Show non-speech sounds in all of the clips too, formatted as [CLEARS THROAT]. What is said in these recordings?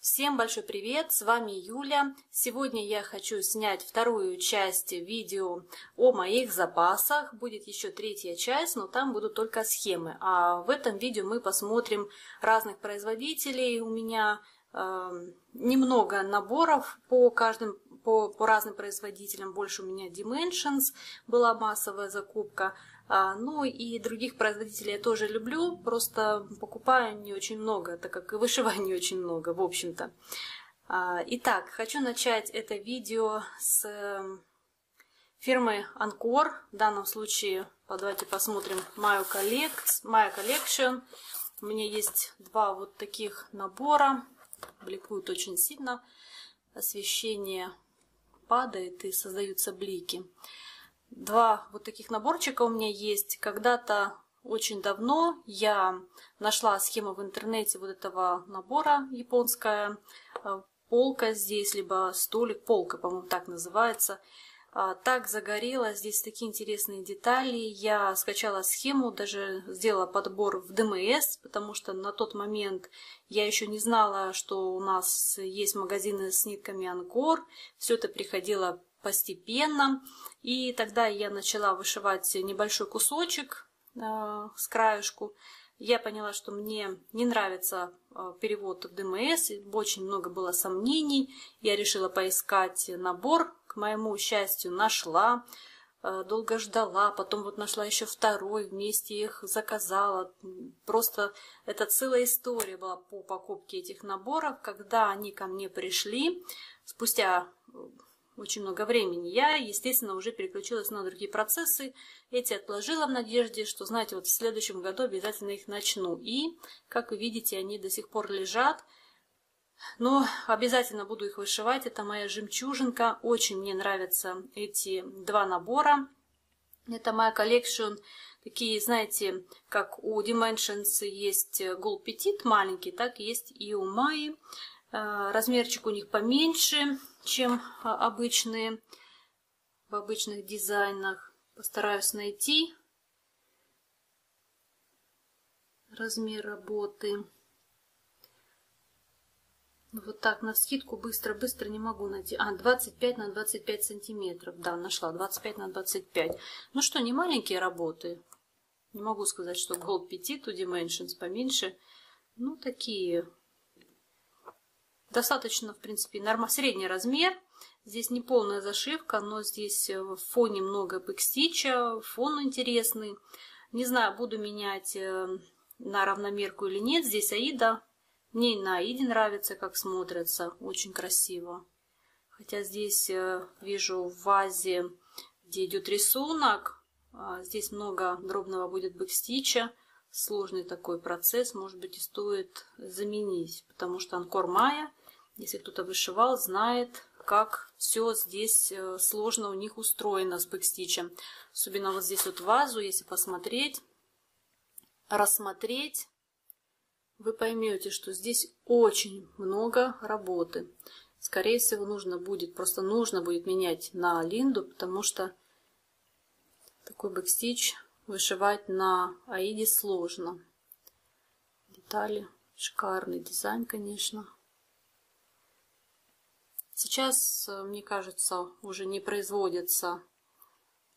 Всем большой привет, с вами Юля. Сегодня я хочу снять вторую часть видео о моих запасах. Будет еще третья часть, но там будут только схемы. А в этом видео мы посмотрим разных производителей. У меня э, немного наборов по каждым по, по разным производителям. Больше у меня Dimensions была массовая закупка. А, ну и других производителей я тоже люблю, просто покупаю не очень много, так как и вышиваю [LAUGHS] не очень много, в общем-то. А, итак, хочу начать это видео с эм, фирмы Анкор. В данном случае, давайте посмотрим My, Collect, My Collection. У меня есть два вот таких набора. Бликуют очень сильно. Освещение падает и создаются блики. Два вот таких наборчика у меня есть. Когда-то очень давно я нашла схему в интернете вот этого набора японская. Э, полка здесь, либо столик, полка, по-моему, так называется. А, так загорело, здесь такие интересные детали. Я скачала схему, даже сделала подбор в ДМС, потому что на тот момент я еще не знала, что у нас есть магазины с нитками Анкор. Все это приходило постепенно. И тогда я начала вышивать небольшой кусочек э, с краешку. Я поняла, что мне не нравится э, перевод в ДМС, очень много было сомнений. Я решила поискать набор, к моему счастью, нашла, э, долго ждала, потом вот нашла еще второй, вместе их заказала. Просто это целая история была по покупке этих наборов. Когда они ко мне пришли, спустя очень много времени. Я, естественно, уже переключилась на другие процессы. Эти отложила в надежде, что, знаете, вот в следующем году обязательно их начну. И, как вы видите, они до сих пор лежат. Но обязательно буду их вышивать. Это моя жемчужинка. Очень мне нравятся эти два набора. Это моя коллекция. Такие, знаете, как у Dimensions есть Gold Petit маленький, так есть и у Майи. Э, размерчик у них поменьше чем а, обычные в обычных дизайнах. Постараюсь найти размер работы. Вот так на скидку быстро-быстро не могу найти. А, 25 на 25 сантиметров. Да, нашла. 25 на 25. Ну что, не маленькие работы. Не могу сказать, что Gold Petit, Two Dimensions поменьше. Ну, такие Достаточно, в принципе, норм... средний размер. Здесь не полная зашивка, но здесь э, в фоне много бэкстича, фон интересный. Не знаю, буду менять э, на равномерку или нет. Здесь Аида. Мне на Аиде нравится, как смотрится. Очень красиво. Хотя здесь э, вижу в вазе, где идет рисунок, а здесь много дробного будет бэкстича. Сложный такой процесс, может быть, и стоит заменить, потому что Анкор Майя если кто-то вышивал, знает, как все здесь э, сложно у них устроено с бэкстичем. Особенно вот здесь вот вазу, если посмотреть, рассмотреть, вы поймете, что здесь очень много работы. Скорее всего, нужно будет, просто нужно будет менять на линду, потому что такой бэкстич вышивать на аиде сложно. Детали, шикарный дизайн, конечно. Сейчас, э, мне кажется, уже не производится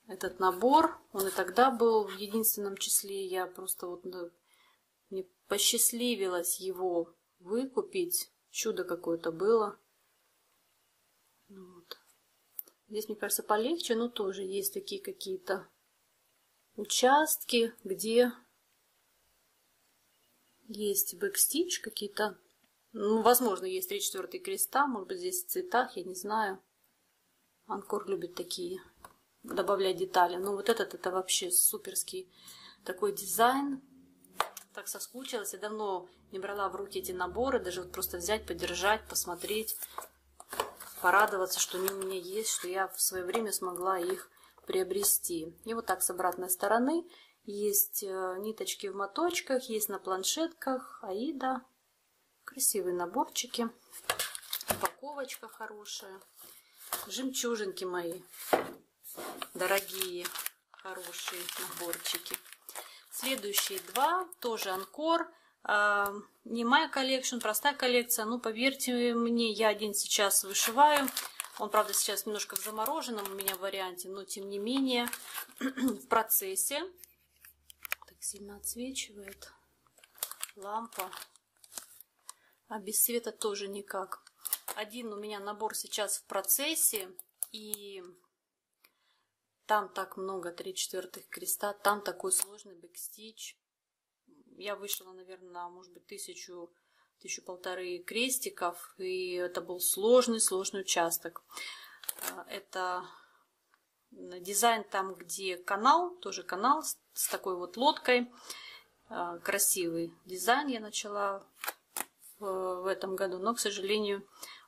этот набор. Он и тогда был в единственном числе. Я просто вот мне посчастливилось его выкупить. Чудо какое-то было. Вот. Здесь, мне кажется, полегче, но тоже есть такие какие-то участки, где есть backstitch, какие-то ну, возможно, есть три четвертые креста, может быть, здесь в цветах, я не знаю. Anchor любит такие добавлять детали. Но вот этот, это вообще суперский такой дизайн. Так соскучилась. Я давно не брала в руки эти наборы. Даже вот просто взять, подержать, посмотреть. Порадоваться, что они у меня есть, что я в свое время смогла их приобрести. И вот так с обратной стороны есть э, ниточки в моточках, есть на планшетках, Аида, Красивые наборчики. Упаковочка хорошая. Жемчужинки мои. Дорогие, хорошие наборчики. Следующие два, тоже Анкор. А, не моя коллекция, простая коллекция. Ну, поверьте мне, я один сейчас вышиваю. Он, правда, сейчас немножко в замороженном у меня варианте, но тем не менее [CLEARS THROAT] в процессе. Так сильно отсвечивает лампа. А без света тоже никак. Один у меня набор сейчас в процессе. И там так много, три четвертых креста. Там такой сложный бэкстич. Я вышла, наверное, может быть, тысячу тысячу полторы крестиков, и это был сложный, сложный участок. А, это дизайн там, где канал, тоже канал с такой вот лодкой. А, красивый дизайн я начала в этом году, но, к сожалению,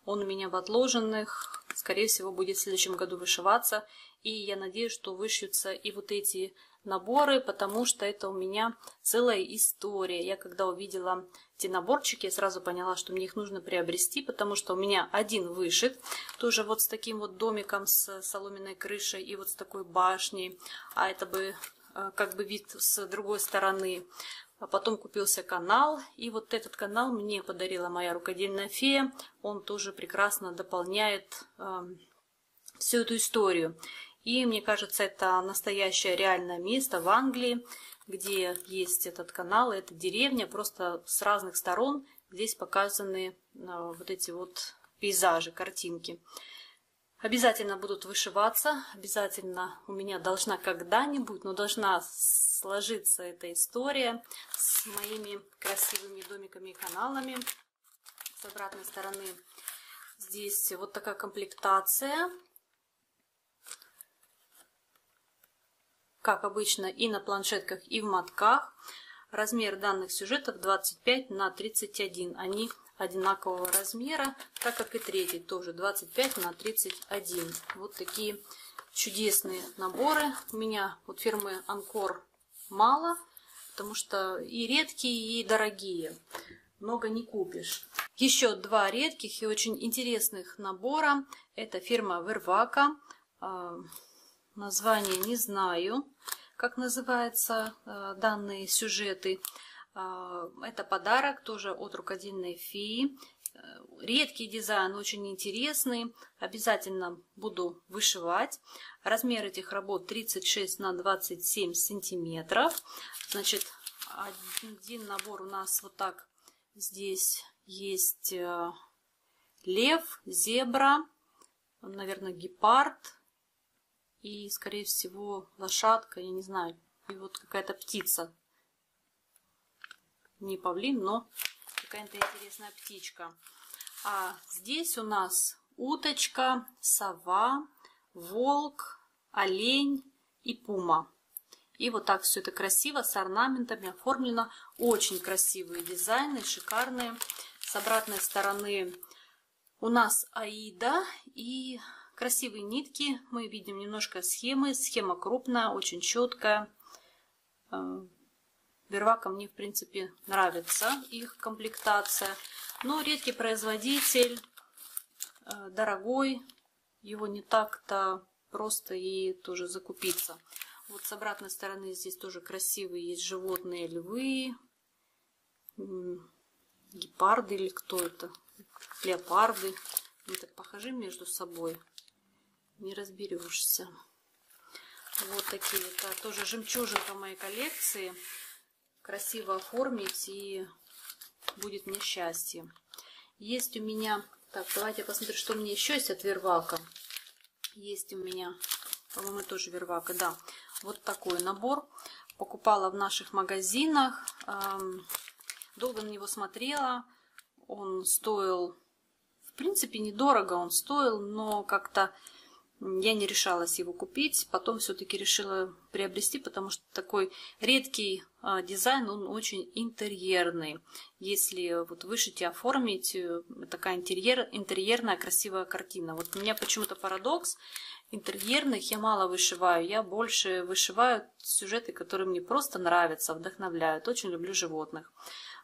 он у меня в отложенных. Скорее всего, будет в следующем году вышиваться. И я надеюсь, что вышьются и вот эти наборы, потому что это у меня целая история. Я когда увидела эти наборчики, я сразу поняла, что мне их нужно приобрести, потому что у меня один вышит, тоже вот с таким вот домиком с соломенной крышей и вот с такой башней, а это бы э, как бы вид с другой стороны. А потом купился канал, и вот этот канал мне подарила моя рукодельная фея. Он тоже прекрасно дополняет э, всю эту историю. И мне кажется, это настоящее реальное место в Англии, где есть этот канал, это деревня, просто с разных сторон здесь показаны а, вот эти вот пейзажи, картинки. Обязательно будут вышиваться, обязательно у меня должна когда-нибудь, но должна сложиться эта история с моими красивыми домиками и каналами. С обратной стороны здесь вот такая комплектация как обычно и на планшетках, и в мотках. Размер данных сюжетов 25 на 31. Они одинакового размера, так как и третий тоже 25 на 31. Вот такие чудесные наборы. У меня вот фирмы Анкор мало, потому что и редкие, и дорогие. Много не купишь. Еще два редких и очень интересных набора. Это фирма Вервака. Название не знаю, как называются э, данные сюжеты. Э, это подарок тоже от рукодельной феи. Э, редкий дизайн, очень интересный. Обязательно буду вышивать. Размер этих работ 36 на 27 сантиметров. Значит, один набор у нас вот так здесь есть лев, зебра, наверное, гепард, и, скорее всего, лошадка, я не знаю, и вот какая-то птица. Не павлин, но какая-то интересная птичка. А здесь у нас уточка, сова, волк, олень и пума. И вот так все это красиво, с орнаментами оформлено. Очень красивые дизайны, шикарные. С обратной стороны у нас Аида и Красивые нитки. Мы видим немножко схемы. Схема крупная, очень четкая. Вервака мне, в принципе, нравится их комплектация. Но редкий производитель, э, дорогой. Его не так-то просто и тоже закупиться. Вот с обратной стороны здесь тоже красивые есть животные львы, гепарды или кто это, леопарды. Они так похожи между собой не разберешься. Вот такие, это тоже жемчужинка моей коллекции. Красиво оформить и будет мне счастье. Есть у меня, так, давайте посмотрим, что у меня еще есть от Вервака. Есть у меня, по-моему, тоже Вервака, да. Вот такой набор. Покупала в наших магазинах. Долго на него смотрела. Он стоил, в принципе, недорого он стоил, но как-то я не решалась его купить, потом все-таки решила приобрести, потому что такой редкий а, дизайн, он очень интерьерный. Если вот вышить и оформить, э, такая интерьер, интерьерная красивая картина. Вот у меня почему-то парадокс, интерьерных я мало вышиваю, я больше вышиваю сюжеты, которые мне просто нравятся, вдохновляют. Очень люблю животных.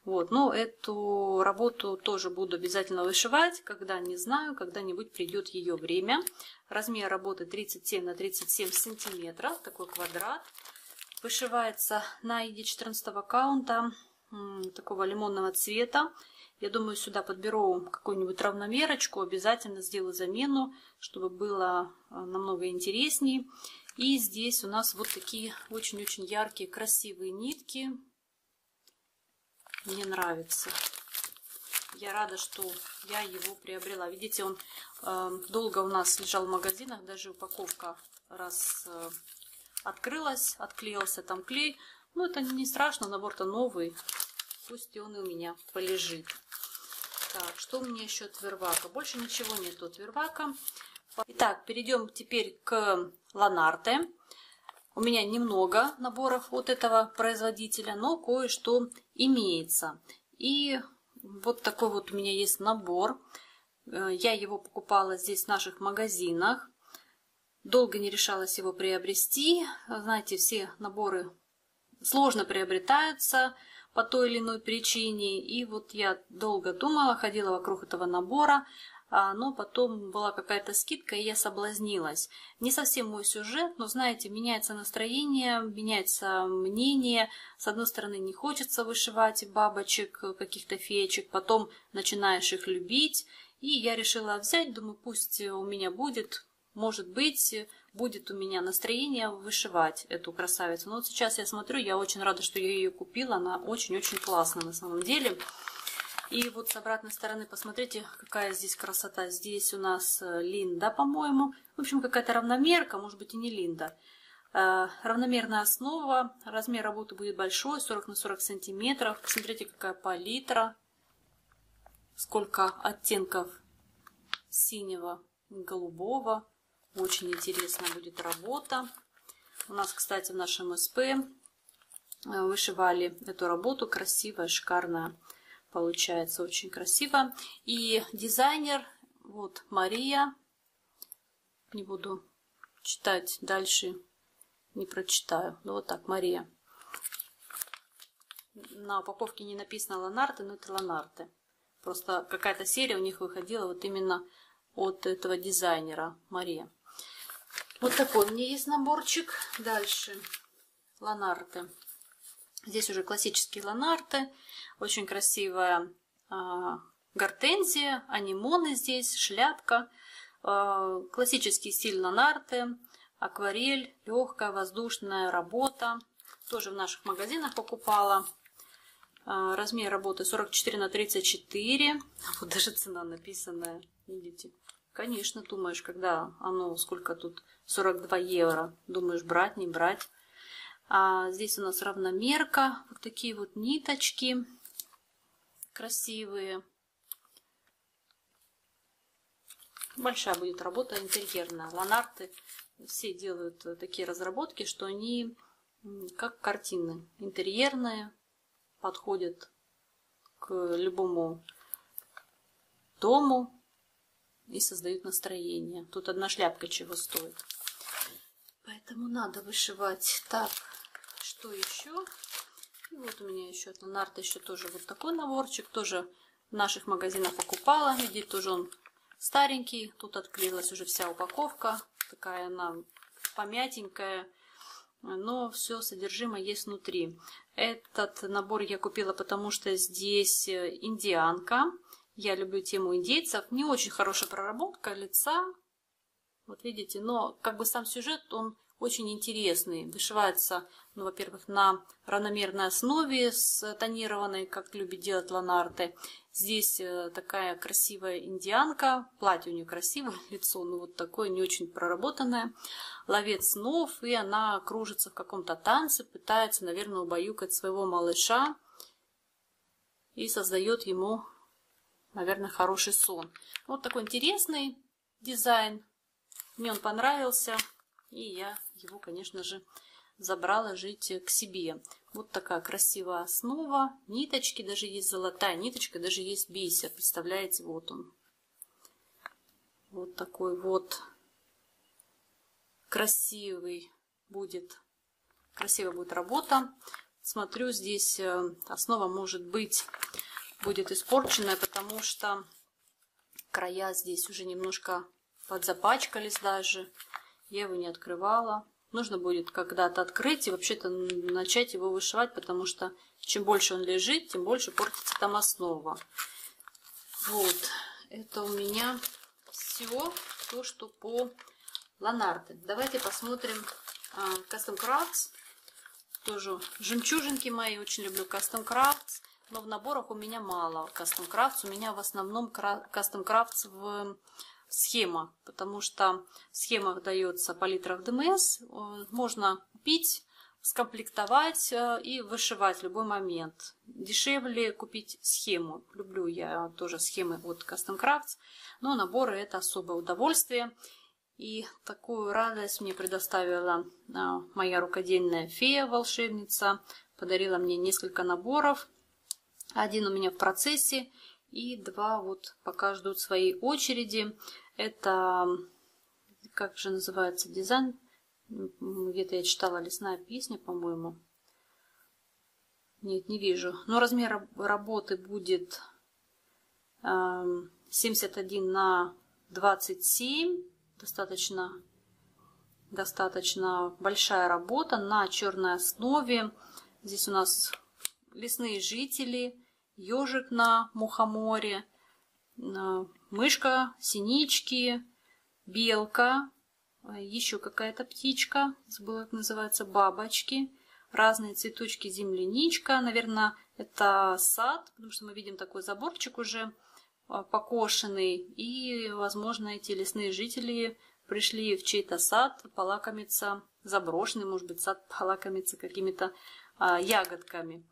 Вот, но эту работу тоже буду обязательно вышивать, когда не знаю, когда-нибудь придет ее время. Размер работы 37 на 37 сантиметров, такой квадрат. Вышивается на ID 14 аккаунта. такого лимонного цвета. Я думаю, сюда подберу какую-нибудь равномерочку, обязательно сделаю замену, чтобы было а, намного интереснее. И здесь у нас вот такие очень-очень яркие, красивые нитки. Мне нравится. Я рада, что я его приобрела. Видите, он э, долго у нас лежал в магазинах, даже упаковка раз э, открылась, отклеился там клей. Ну, это не страшно, набор-то новый. Пусть он и у меня полежит. Так, что у меня еще от Вервака? Больше ничего нет от Вервака. Итак, перейдем теперь к Ланарте. У меня немного наборов от этого производителя, но кое-что имеется. И вот такой вот у меня есть набор. Э, я его покупала здесь в наших магазинах. Долго не решалась его приобрести. Знаете, все наборы сложно приобретаются по той или иной причине. И вот я долго думала, ходила вокруг этого набора, но потом была какая-то скидка, и я соблазнилась. Не совсем мой сюжет, но, знаете, меняется настроение, меняется мнение. С одной стороны, не хочется вышивать бабочек, каких-то феечек, потом начинаешь их любить. И я решила взять, думаю, пусть у меня будет, может быть, будет у меня настроение вышивать эту красавицу. Но вот сейчас я смотрю, я очень рада, что я ее купила. Она очень-очень классная на самом деле. И вот с обратной стороны посмотрите, какая здесь красота. Здесь у нас э, Линда, по-моему. В общем, какая-то равномерка, может быть и не Линда. Э, равномерная основа. Размер работы будет большой, 40 на 40 сантиметров. Посмотрите, какая палитра. Сколько оттенков синего, голубого. Очень интересная будет работа. У нас, кстати, в нашем СП э, вышивали эту работу. Красивая, шикарная Получается очень красиво. И дизайнер, вот Мария. Не буду читать дальше, не прочитаю. Ну вот так, Мария. На упаковке не написано Ланарте, но это Ланарте. Просто какая-то серия у них выходила вот именно от этого дизайнера Мария. Вот такой у меня есть наборчик. Дальше Ланарте. Здесь уже классические ланарты, очень красивая а, гортензия, анимоны здесь, шляпка, а, классический стиль ланарты, акварель, легкая воздушная работа. Тоже в наших магазинах покупала. А, размер работы 44 на 34. [LAUGHS] Вот даже цена написанная, видите. Конечно, думаешь, когда оно, сколько тут, 42 евро. Думаешь, брать, не брать. А здесь у нас равномерка, вот такие вот ниточки красивые. Большая будет работа интерьерная. Ланарты все делают такие разработки, что они как картины интерьерные, подходят к любому дому и создают настроение. Тут одна шляпка чего стоит. Поэтому надо вышивать так что еще? И вот у меня еще от Ланарта еще тоже вот такой наборчик. Тоже в наших магазинах покупала. Видите, тоже он старенький. Тут отклеилась уже вся упаковка. Такая она помятенькая. Но все содержимое есть внутри. Этот набор я купила, потому что здесь индианка. Я люблю тему индейцев. Не очень хорошая проработка лица. Вот видите, но как бы сам сюжет, он очень интересный. Вышивается, ну, во-первых, на равномерной основе с тонированной, как любит делать Ланарте. Здесь э, такая красивая индианка, платье у нее красивое, [LAUGHS] лицо, ну, вот такое не очень проработанное. Ловец снов, и она кружится в каком-то танце, пытается, наверное, убаюкать своего малыша и создает ему, наверное, хороший сон. Вот такой интересный дизайн. Мне он понравился. И я его, конечно же, забрала жить к себе. Вот такая красивая основа. Ниточки, даже есть золотая ниточка, даже есть бисер. Представляете, вот он. Вот такой вот красивый будет, красивая будет работа. Смотрю, здесь э, основа может быть будет испорченная, потому что края здесь уже немножко подзапачкались даже. Я его не открывала. нужно будет когда-то открыть и вообще-то начать его вышивать, потому что чем больше он лежит, тем больше портится там основа. Вот, это у меня все, то, что по Ланарте. Давайте посмотрим uh, Custom Crafts. Тоже жемчужинки мои, очень люблю Custom Crafts. Но в наборах у меня мало Custom Crafts. У меня в основном Custom Crafts в схема, потому что в схемах дается палитра в ДМС. Можно купить, скомплектовать э, и вышивать в любой момент. Дешевле купить схему. Люблю я тоже схемы от Custom Crafts, но наборы это особое удовольствие. И такую радость мне предоставила а, моя рукодельная фея-волшебница. Подарила мне несколько наборов. Один у меня в процессе и два вот пока ждут своей очереди. Это, как же называется дизайн? Где-то я читала «Лесная песня», по-моему. Нет, не вижу. Но размер работы будет 71 на 27 достаточно, достаточно большая работа на черной основе. Здесь у нас лесные жители, ежик на мухоморе, мышка, синички, белка, еще какая-то птичка, забыла, как называется, бабочки, разные цветочки, земляничка. Наверное, это сад, потому что мы видим такой заборчик уже а, покошенный, и, возможно, эти лесные жители пришли в чей-то сад полакомиться, заброшенный, может быть, сад полакомиться какими-то а, ягодками.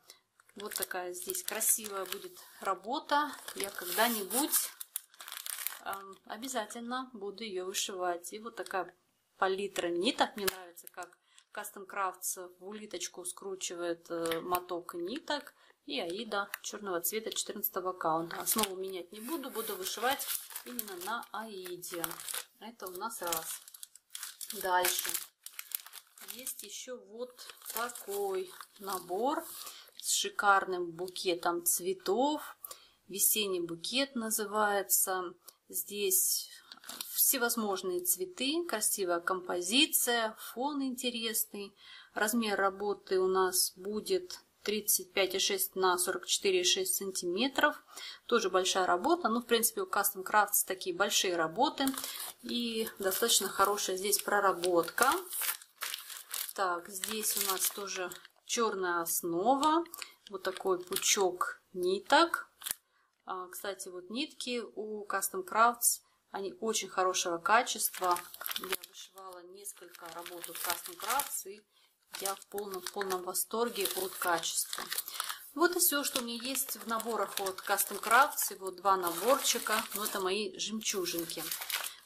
Вот такая здесь красивая будет работа. Я когда-нибудь а, обязательно буду ее вышивать. И вот такая палитра ниток. Мне нравится, как Custom Crafts в улиточку скручивает э, моток ниток и Аида черного цвета 14 аккаунта. Основу менять не буду, буду вышивать именно на Аиде. Это у нас раз. Дальше. Есть еще вот такой набор с шикарным букетом цветов. Весенний букет называется. Здесь всевозможные цветы, красивая композиция, фон интересный. Размер работы у нас будет 35,6 на 44,6 сантиметров. Тоже большая работа. Ну, в принципе, у Custom Crafts такие большие работы. И достаточно хорошая здесь проработка. Так, здесь у нас тоже черная основа. Вот такой пучок ниток. А, кстати, вот нитки у Custom Crafts, они очень хорошего качества. Я вышивала несколько работ от Custom Crafts и я в полном, в полном восторге от качества. Вот и все, что у меня есть в наборах от Custom Craft. Всего два наборчика. Но это мои жемчужинки.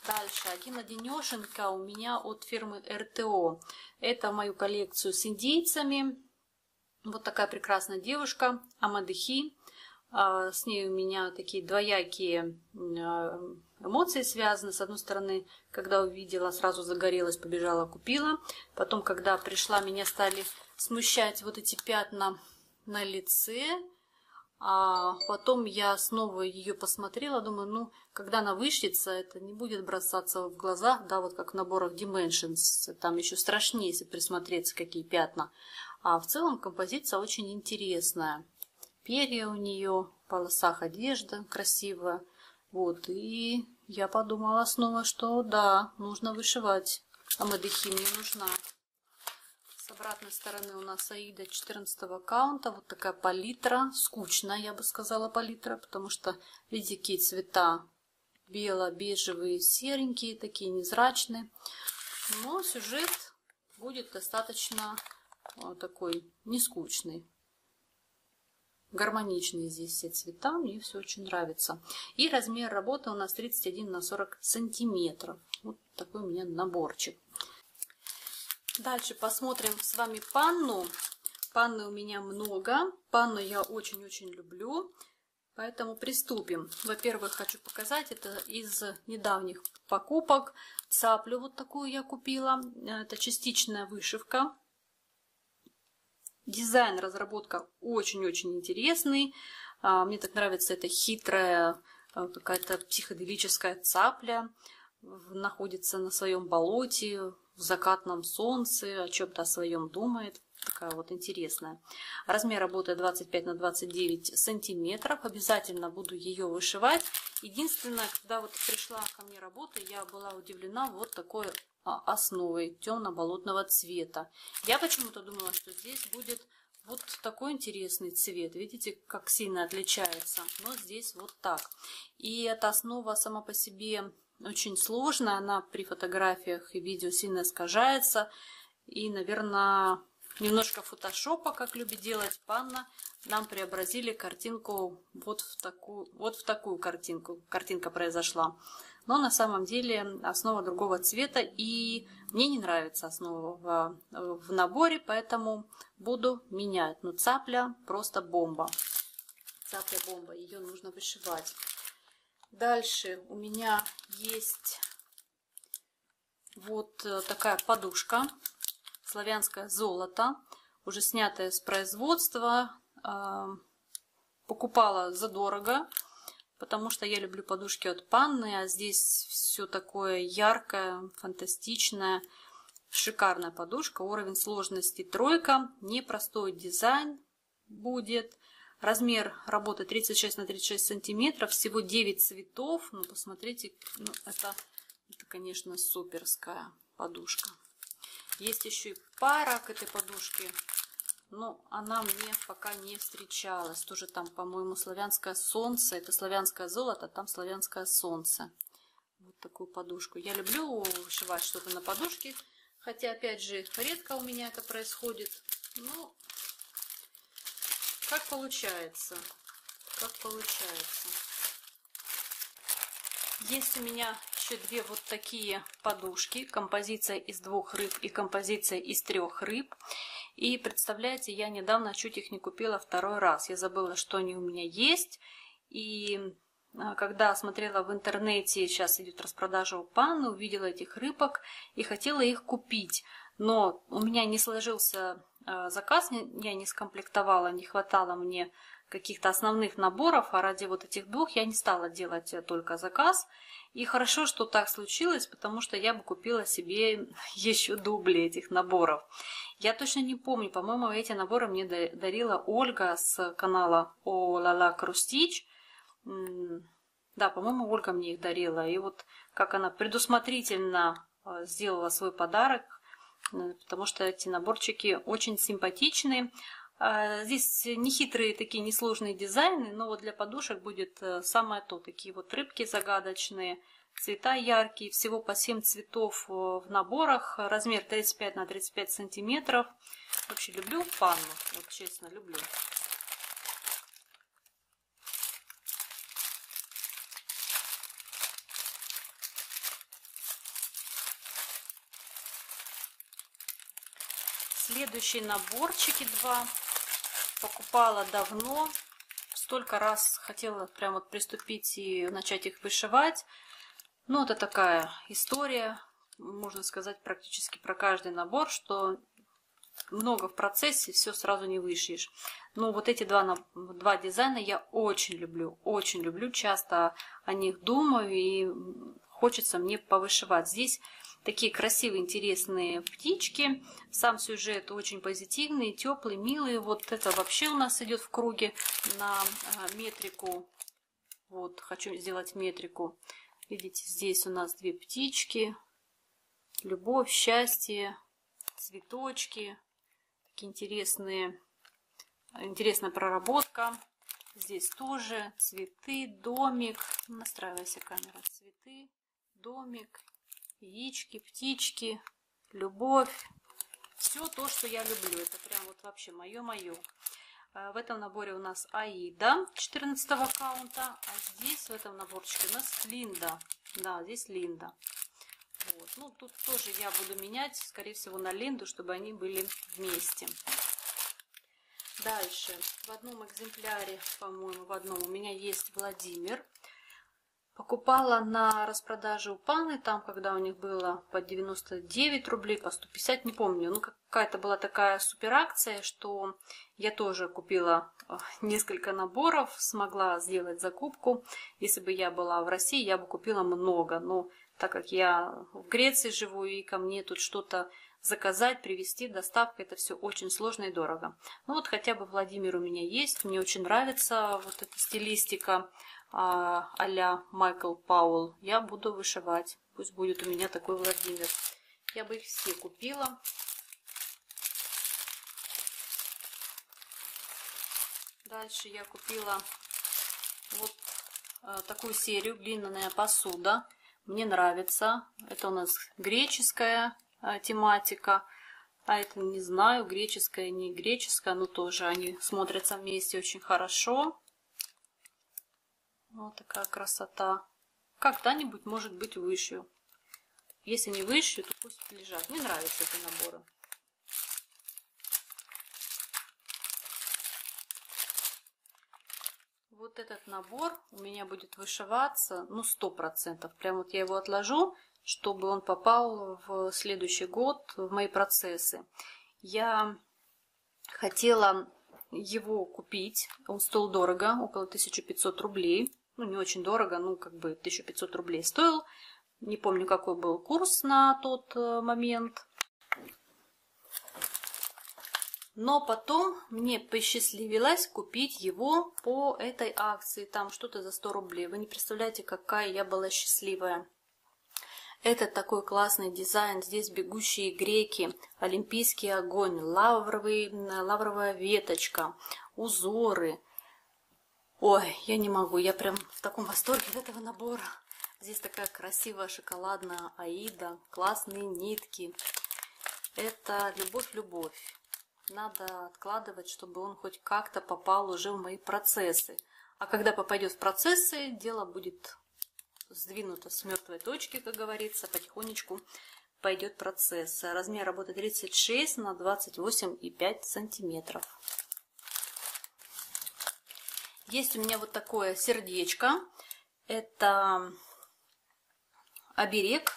Дальше, один одинешенька у меня от фирмы РТО. Это мою коллекцию с индейцами. Вот такая прекрасная девушка, Амадыхи. А, с ней у меня такие двоякие а, эмоции связаны. С одной стороны, когда увидела, сразу загорелась, побежала, купила. Потом, когда пришла, меня стали смущать вот эти пятна на лице. А потом я снова ее посмотрела, думаю, ну, когда она вышьется, это не будет бросаться в глаза, да, вот как в наборах Dimensions, там еще страшнее, если присмотреться, какие пятна. А в целом композиция очень интересная. Перья у нее, в полосах одежда красивая. Вот, и я подумала снова, что да, нужно вышивать. А Мадыхи мне нужна. С обратной стороны у нас Аида 14 аккаунта. Вот такая палитра. Скучная, я бы сказала, палитра, потому что, видите, какие цвета. Бело-бежевые, серенькие, такие незрачные. Но сюжет будет достаточно такой нескучный гармоничные здесь все цвета, мне все очень нравится. И размер работы у нас 31 на 40 сантиметров. Вот такой у меня наборчик. Дальше посмотрим с вами панну. Панны у меня много. Панну я очень-очень люблю. Поэтому приступим. Во-первых, хочу показать, это из недавних покупок. Цаплю вот такую я купила. Это частичная вышивка Дизайн, разработка очень-очень интересный. А, мне так нравится эта хитрая а, какая-то психоделическая цапля. Находится на своем болоте, в закатном солнце, о чем-то своем думает. Такая вот интересная. Размер работы 25 на 29 сантиметров. Обязательно буду ее вышивать. Единственное, когда вот пришла ко мне работа, я была удивлена вот такой основой темно-болотного цвета. Я почему-то думала, что здесь будет вот такой интересный цвет. Видите, как сильно отличается. Но здесь вот так. И эта основа сама по себе очень сложная. Она при фотографиях и видео сильно искажается. И, наверное, немножко фотошопа, как любит делать Панна, нам преобразили картинку вот в такую, вот в такую картинку. Картинка произошла. Но на самом деле основа другого цвета. И мне не нравится основа в, в наборе, поэтому буду менять. Но цапля просто бомба. Цапля бомба. Ее нужно вышивать. Дальше у меня есть вот э, такая подушка славянское золото, уже снятое с производства. Покупала задорого, потому что я люблю подушки от Панны, а здесь все такое яркое, фантастичное. Шикарная подушка, уровень сложности тройка, непростой дизайн будет. Размер работы 36 на 36 сантиметров, всего 9 цветов. Ну, посмотрите, ну, это, это, конечно, суперская подушка. Есть еще и пара к этой подушке. Но она мне пока не встречалась. Тоже там, по-моему, славянское солнце. Это славянское золото, там славянское солнце. Вот такую подушку. Я люблю вышивать что-то на подушке. Хотя, опять же, редко у меня это происходит. Ну, как получается. Как получается. Есть у меня еще две вот такие подушки. Композиция из двух рыб и композиция из трех рыб. И представляете, я недавно чуть их не купила второй раз. Я забыла, что они у меня есть. И а, когда смотрела в интернете, сейчас идет распродажа у панны, увидела этих рыбок и хотела их купить. Но у меня не сложился а, заказ, я не скомплектовала, не хватало мне каких-то основных наборов, а ради вот этих двух я не стала делать только заказ. И хорошо, что так случилось, потому что я бы купила себе [LAUGHS] еще дубли этих наборов. Я точно не помню, по-моему, эти наборы мне дарила Ольга с канала О Лала Крустич. Да, по-моему, Ольга мне их дарила. И вот как она предусмотрительно э, сделала свой подарок, э, потому что эти наборчики очень симпатичные. А, здесь нехитрые такие несложные дизайны, но вот для подушек будет э, самое то. Такие вот рыбки загадочные, цвета яркие, всего по 7 цветов э, в наборах, размер 35 на 35 сантиметров. Вообще люблю панну, вот честно люблю. Следующие наборчики два покупала давно. Столько раз хотела прям вот приступить и начать их вышивать. Ну, это такая история, можно сказать, практически про каждый набор, что много в процессе, все сразу не вышьешь. Но вот эти два, два дизайна я очень люблю, очень люблю, часто о них думаю и хочется мне повышивать. Здесь Такие красивые, интересные птички. Сам сюжет очень позитивный, теплый, милый. Вот это вообще у нас идет в круге на а, метрику. Вот, хочу сделать метрику. Видите, здесь у нас две птички. Любовь, счастье, цветочки. Такие интересные, интересная проработка. Здесь тоже цветы, домик. Настраивайся камера. Цветы, домик яички, птички, любовь. Все то, что я люблю. Это прям вот вообще мое-мое. А, в этом наборе у нас Аида 14 аккаунта, а здесь в этом наборчике у нас Линда. Да, здесь Линда. Вот. Ну, тут тоже я буду менять, скорее всего, на Линду, чтобы они были вместе. Дальше. В одном экземпляре, по-моему, в одном у меня есть Владимир. Покупала на распродаже у Паны, там, когда у них было по 99 рублей, по 150, не помню. Ну, какая-то была такая супер акция, что я тоже купила э, несколько наборов, смогла сделать закупку. Если бы я была в России, я бы купила много. Но так как я в Греции живу и ко мне тут что-то заказать, привезти, доставка, это все очень сложно и дорого. Ну вот хотя бы Владимир у меня есть, мне очень нравится вот эта стилистика а-ля Майкл Пауэлл. Я буду вышивать, пусть будет у меня такой Владимир. Я бы их все купила. Дальше я купила вот а, такую серию «Глиняная посуда». Мне нравится. Это у нас греческая а, тематика. А это не знаю, греческая, не греческая, но тоже они смотрятся вместе очень хорошо. Вот такая красота. Когда-нибудь может быть вышью. Если не вышью, то пусть лежат. Мне нравятся эти наборы. Вот этот набор у меня будет вышиваться, ну, сто процентов. Прям вот я его отложу чтобы он попал в следующий год в мои процессы. Я хотела его купить, он стоил дорого, около 1500 рублей. Ну, не очень дорого, ну, как бы 1500 рублей стоил. Не помню, какой был курс на тот э, момент. Но потом мне посчастливилось купить его по этой акции. Там что-то за 100 рублей. Вы не представляете, какая я была счастливая. Это такой классный дизайн. Здесь бегущие греки, олимпийский огонь, лавровый, лавровая веточка, узоры. Ой, я не могу, я прям в таком восторге от этого набора. Здесь такая красивая шоколадная аида, классные нитки. Это любовь-любовь. Надо откладывать, чтобы он хоть как-то попал уже в мои процессы. А когда попадет в процессы, дело будет сдвинуто с мертвой точки, как говорится, потихонечку пойдет процесс. Размер работы 36 на 28,5 сантиметров. Есть у меня вот такое сердечко. Это оберег,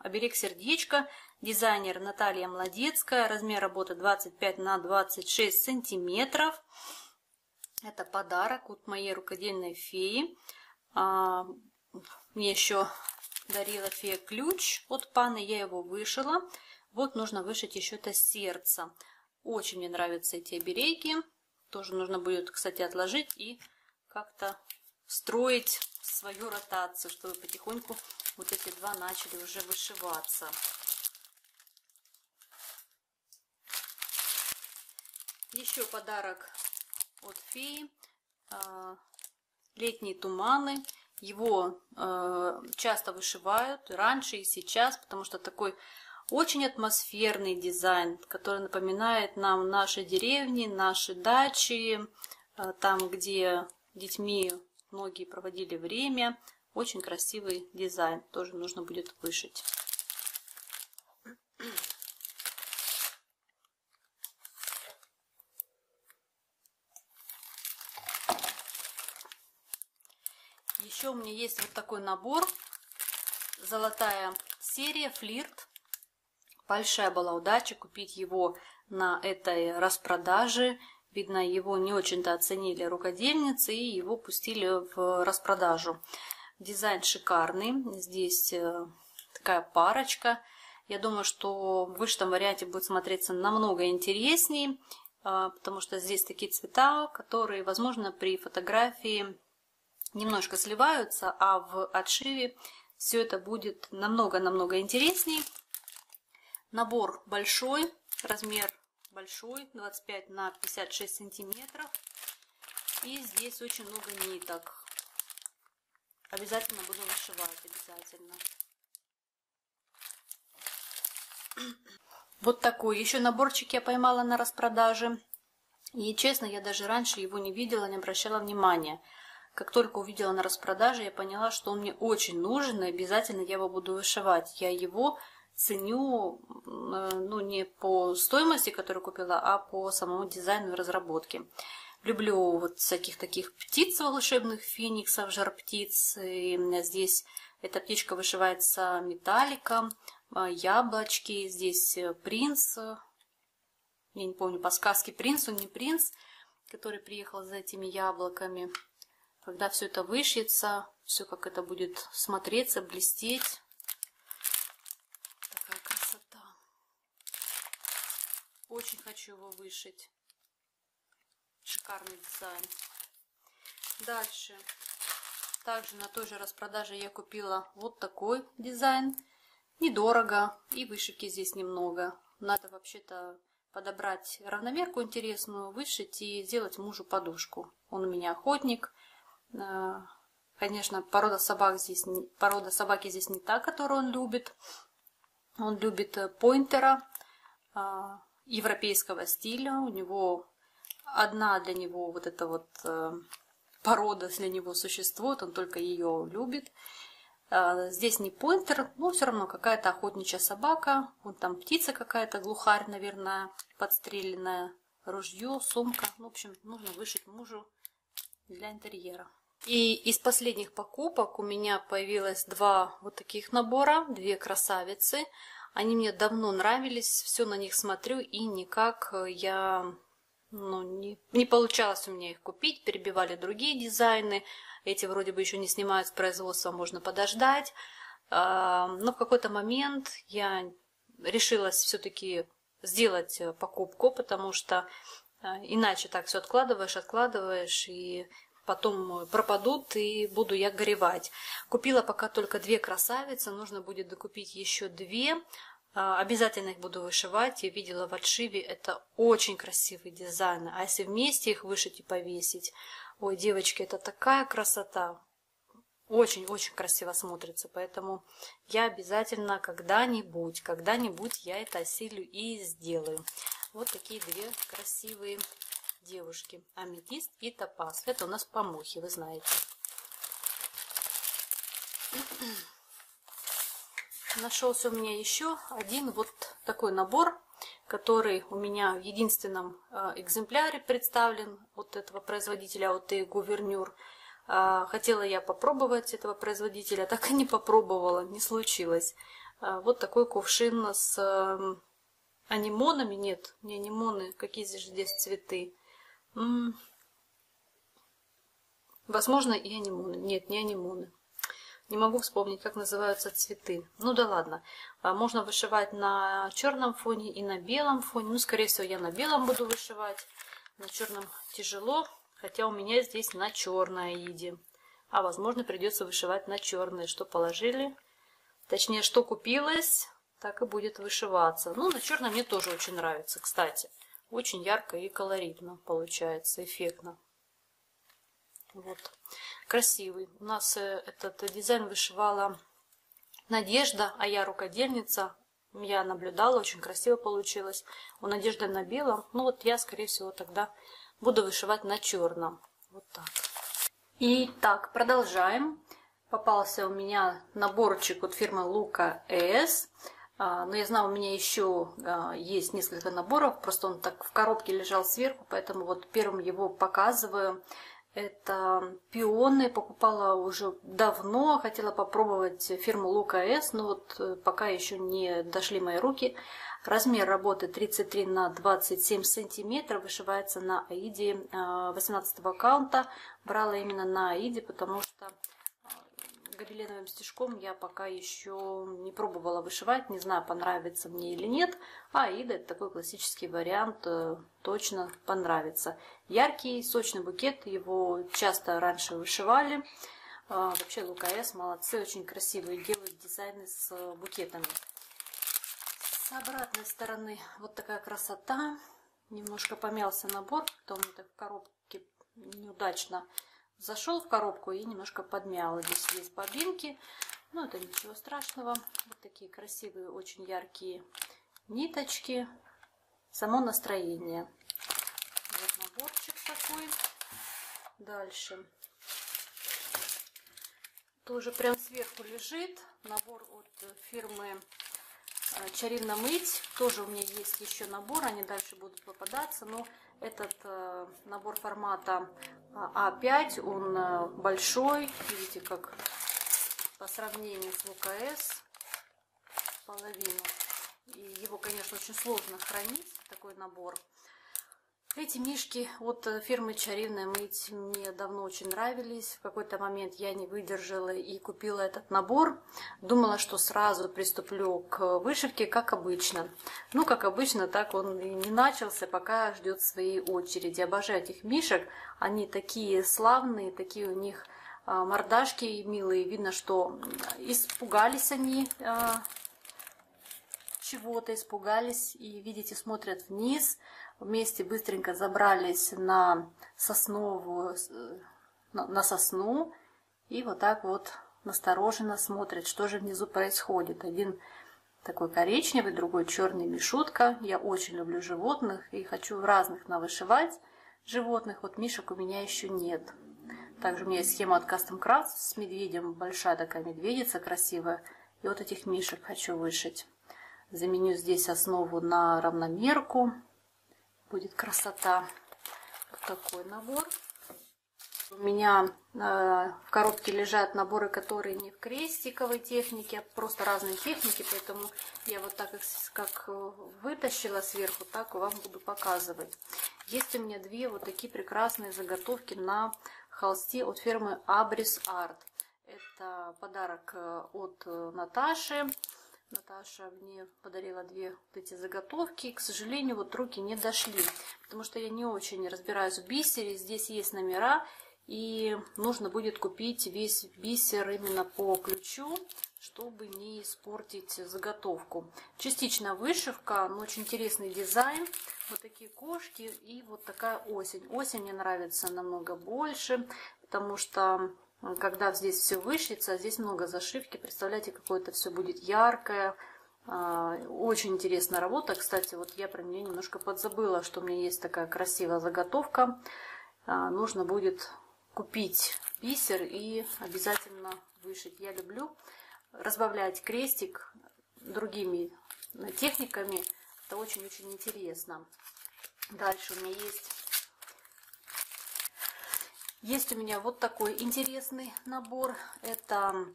оберег сердечко. Дизайнер Наталья Младецкая. Размер работы 25 на 26 сантиметров. Это подарок от моей рукодельной феи. А, мне еще дарила фея ключ от паны, я его вышила. Вот нужно вышить еще это сердце. Очень мне нравятся эти обереги. Тоже нужно будет, кстати, отложить и как-то строить свою ротацию, чтобы потихоньку вот эти два начали уже вышиваться. Еще подарок от феи. А, летние туманы. Его э, часто вышивают раньше и сейчас, потому что такой очень атмосферный дизайн, который напоминает нам наши деревни, наши дачи, э, там, где детьми многие проводили время. Очень красивый дизайн, тоже нужно будет вышить. Еще у меня есть вот такой набор. Золотая серия Флирт. Большая была удача купить его на этой распродаже. Видно, его не очень-то оценили рукодельницы и его пустили в распродажу. Дизайн шикарный. Здесь э, такая парочка. Я думаю, что в вышитом варианте будет смотреться намного интереснее, э, потому что здесь такие цвета, которые, возможно, при фотографии немножко сливаются, а в отшиве все это будет намного-намного интересней. Набор большой, размер большой, 25 на 56 сантиметров. И здесь очень много ниток. Обязательно буду вышивать, обязательно. Вот такой еще наборчик я поймала на распродаже. И честно, я даже раньше его не видела, не обращала внимания. Как только увидела на распродаже, я поняла, что он мне очень нужен, и обязательно я его буду вышивать. Я его ценю э, ну, не по стоимости, которую купила, а по самому дизайну и разработке. Люблю вот всяких таких птиц волшебных, фениксов, жар птиц. И здесь эта птичка вышивается металликом, а, яблочки. Здесь э, принц, я не помню, по сказке принц, он не принц, который приехал за этими яблоками. Когда все это вышьется, все как это будет смотреться, блестеть. Такая красота. Очень хочу его вышить. Шикарный дизайн. Дальше. Также на той же распродаже я купила вот такой дизайн. Недорого. И вышивки здесь немного. Надо вообще-то подобрать равномерку интересную, вышить и сделать мужу подушку. Он у меня охотник. Э, конечно, порода собак здесь, порода собаки здесь не та, которую он любит. Он любит э, пойнтера э, европейского стиля. У него одна для него вот эта вот э, порода для него существует, он только ее любит. Э, здесь не поинтер, но все равно какая-то охотничья собака. Вот там птица какая-то, глухарь, наверное, подстреленная, ружье, сумка. Ну, в общем, нужно вышить мужу для интерьера. И из последних покупок у меня появилось два вот таких набора, две красавицы. Они мне давно нравились, все на них смотрю, и никак я ну, не, не получалось у меня их купить, перебивали другие дизайны. Эти вроде бы еще не снимают с производства, можно подождать. А, но в какой-то момент я решилась все-таки сделать покупку, потому что а, иначе так все откладываешь, откладываешь, и потом пропадут, и буду я горевать. Купила пока только две красавицы, нужно будет докупить еще две. А, обязательно их буду вышивать. Я видела в отшиве. Это очень красивый дизайн. А если вместе их вышить и повесить? Ой, девочки, это такая красота. Очень-очень красиво смотрится. Поэтому я обязательно когда-нибудь, когда-нибудь я это осилю и сделаю. Вот такие две красивые девушки. Аметист и топаз. Это у нас помухи, вы знаете. [CLEARS THROAT] Нашелся у меня еще один вот такой набор, который у меня в единственном э, экземпляре представлен от этого производителя, от Гувернюр. А, хотела я попробовать этого производителя, [LAUGHS] так и не попробовала, не случилось. А, вот такой кувшин с эм, анимонами. Нет, не анимоны, какие здесь, здесь цветы. Возможно, и анимоны. Нет, не анимоны. Не могу вспомнить, как называются цветы. Ну да ладно. А, можно вышивать на черном фоне и на белом фоне. Ну, скорее всего, я на белом буду вышивать. На черном тяжело, хотя у меня здесь на черной иди. А возможно, придется вышивать на черное. Что положили, точнее, что купилось, так и будет вышиваться. Ну, на черном мне тоже очень нравится, кстати. Очень ярко и колоритно получается, эффектно. Вот. Красивый. У нас э, этот дизайн вышивала Надежда, а я рукодельница. Я наблюдала, очень красиво получилось. У Надежды на белом. Ну вот я, скорее всего, тогда буду вышивать на черном. Вот так. И так, продолжаем. Попался у меня наборчик от фирмы Лука С. А, но я знаю, у меня еще а, есть несколько наборов, просто он так в коробке лежал сверху, поэтому вот первым его показываю. Это пионы, покупала уже давно, хотела попробовать фирму Лука С, но вот э, пока еще не дошли мои руки. Размер работы 33 на 27 сантиметров, вышивается на Аиде 18 э, аккаунта. Брала именно на Аиде, потому что гобеленовым стежком я пока еще не пробовала вышивать, не знаю, понравится мне или нет. А Аида это такой классический вариант, э, точно понравится. Яркий, сочный букет, его часто раньше вышивали. А, вообще ЛКС молодцы, очень красивые, делают дизайны с букетами. С обратной стороны вот такая красота. Немножко помялся набор, меня так в коробке неудачно зашел в коробку и немножко подмял. Здесь есть бобинки, но это ничего страшного. Вот такие красивые, очень яркие ниточки. Само настроение. Вот наборчик такой. Дальше. Тоже прям сверху лежит набор от фирмы чарівна мыть. Тоже у меня есть еще набор, они дальше будут попадаться. Но этот э, набор формата А5, он э, большой. Видите, как по сравнению с ВКС половину. И его, конечно, очень сложно хранить, такой набор. Эти мишки от фирмы Чарівная мыть мне давно очень нравились. В какой-то момент я не выдержала и купила этот набор. Думала, что сразу приступлю к вышивке, как обычно. Ну, как обычно, так он и не начался, пока ждет своей очереди. Обожаю этих мишек. Они такие славные, такие у них а, мордашки милые. Видно, что испугались они а, чего-то, испугались и, видите, смотрят вниз вместе быстренько забрались на сосновую, на сосну и вот так вот настороженно смотрят, что же внизу происходит. Один такой коричневый, другой черный мишутка. Я очень люблю животных и хочу разных навышивать животных. Вот мишек у меня еще нет. Также у меня есть схема от Custom Crafts с медведем. Большая такая медведица красивая. И вот этих мишек хочу вышить. Заменю здесь основу на равномерку будет красота. Вот такой набор. У меня э, в коробке лежат наборы, которые не в крестиковой технике, а просто разные техники, поэтому я вот так их как вытащила сверху, так вам буду показывать. Есть у меня две вот такие прекрасные заготовки на холсте от фирмы Abris Art. Это подарок э, от э, Наташи. Наташа мне подарила две вот эти заготовки. К сожалению, вот руки не дошли, потому что я не очень разбираюсь в бисере. Здесь есть номера, и нужно будет купить весь бисер именно по ключу, чтобы не испортить заготовку. Частично вышивка, но очень интересный дизайн. Вот такие кошки и вот такая осень. Осень мне нравится намного больше, потому что когда здесь все вышьется, здесь много зашивки, представляете, какое-то все будет яркое, а, очень интересная работа. Кстати, вот я про нее немножко подзабыла, что у меня есть такая красивая заготовка. А, нужно будет купить бисер и обязательно вышить. Я люблю разбавлять крестик другими техниками. Это очень-очень интересно. Дальше у меня есть есть у меня вот такой интересный набор. Это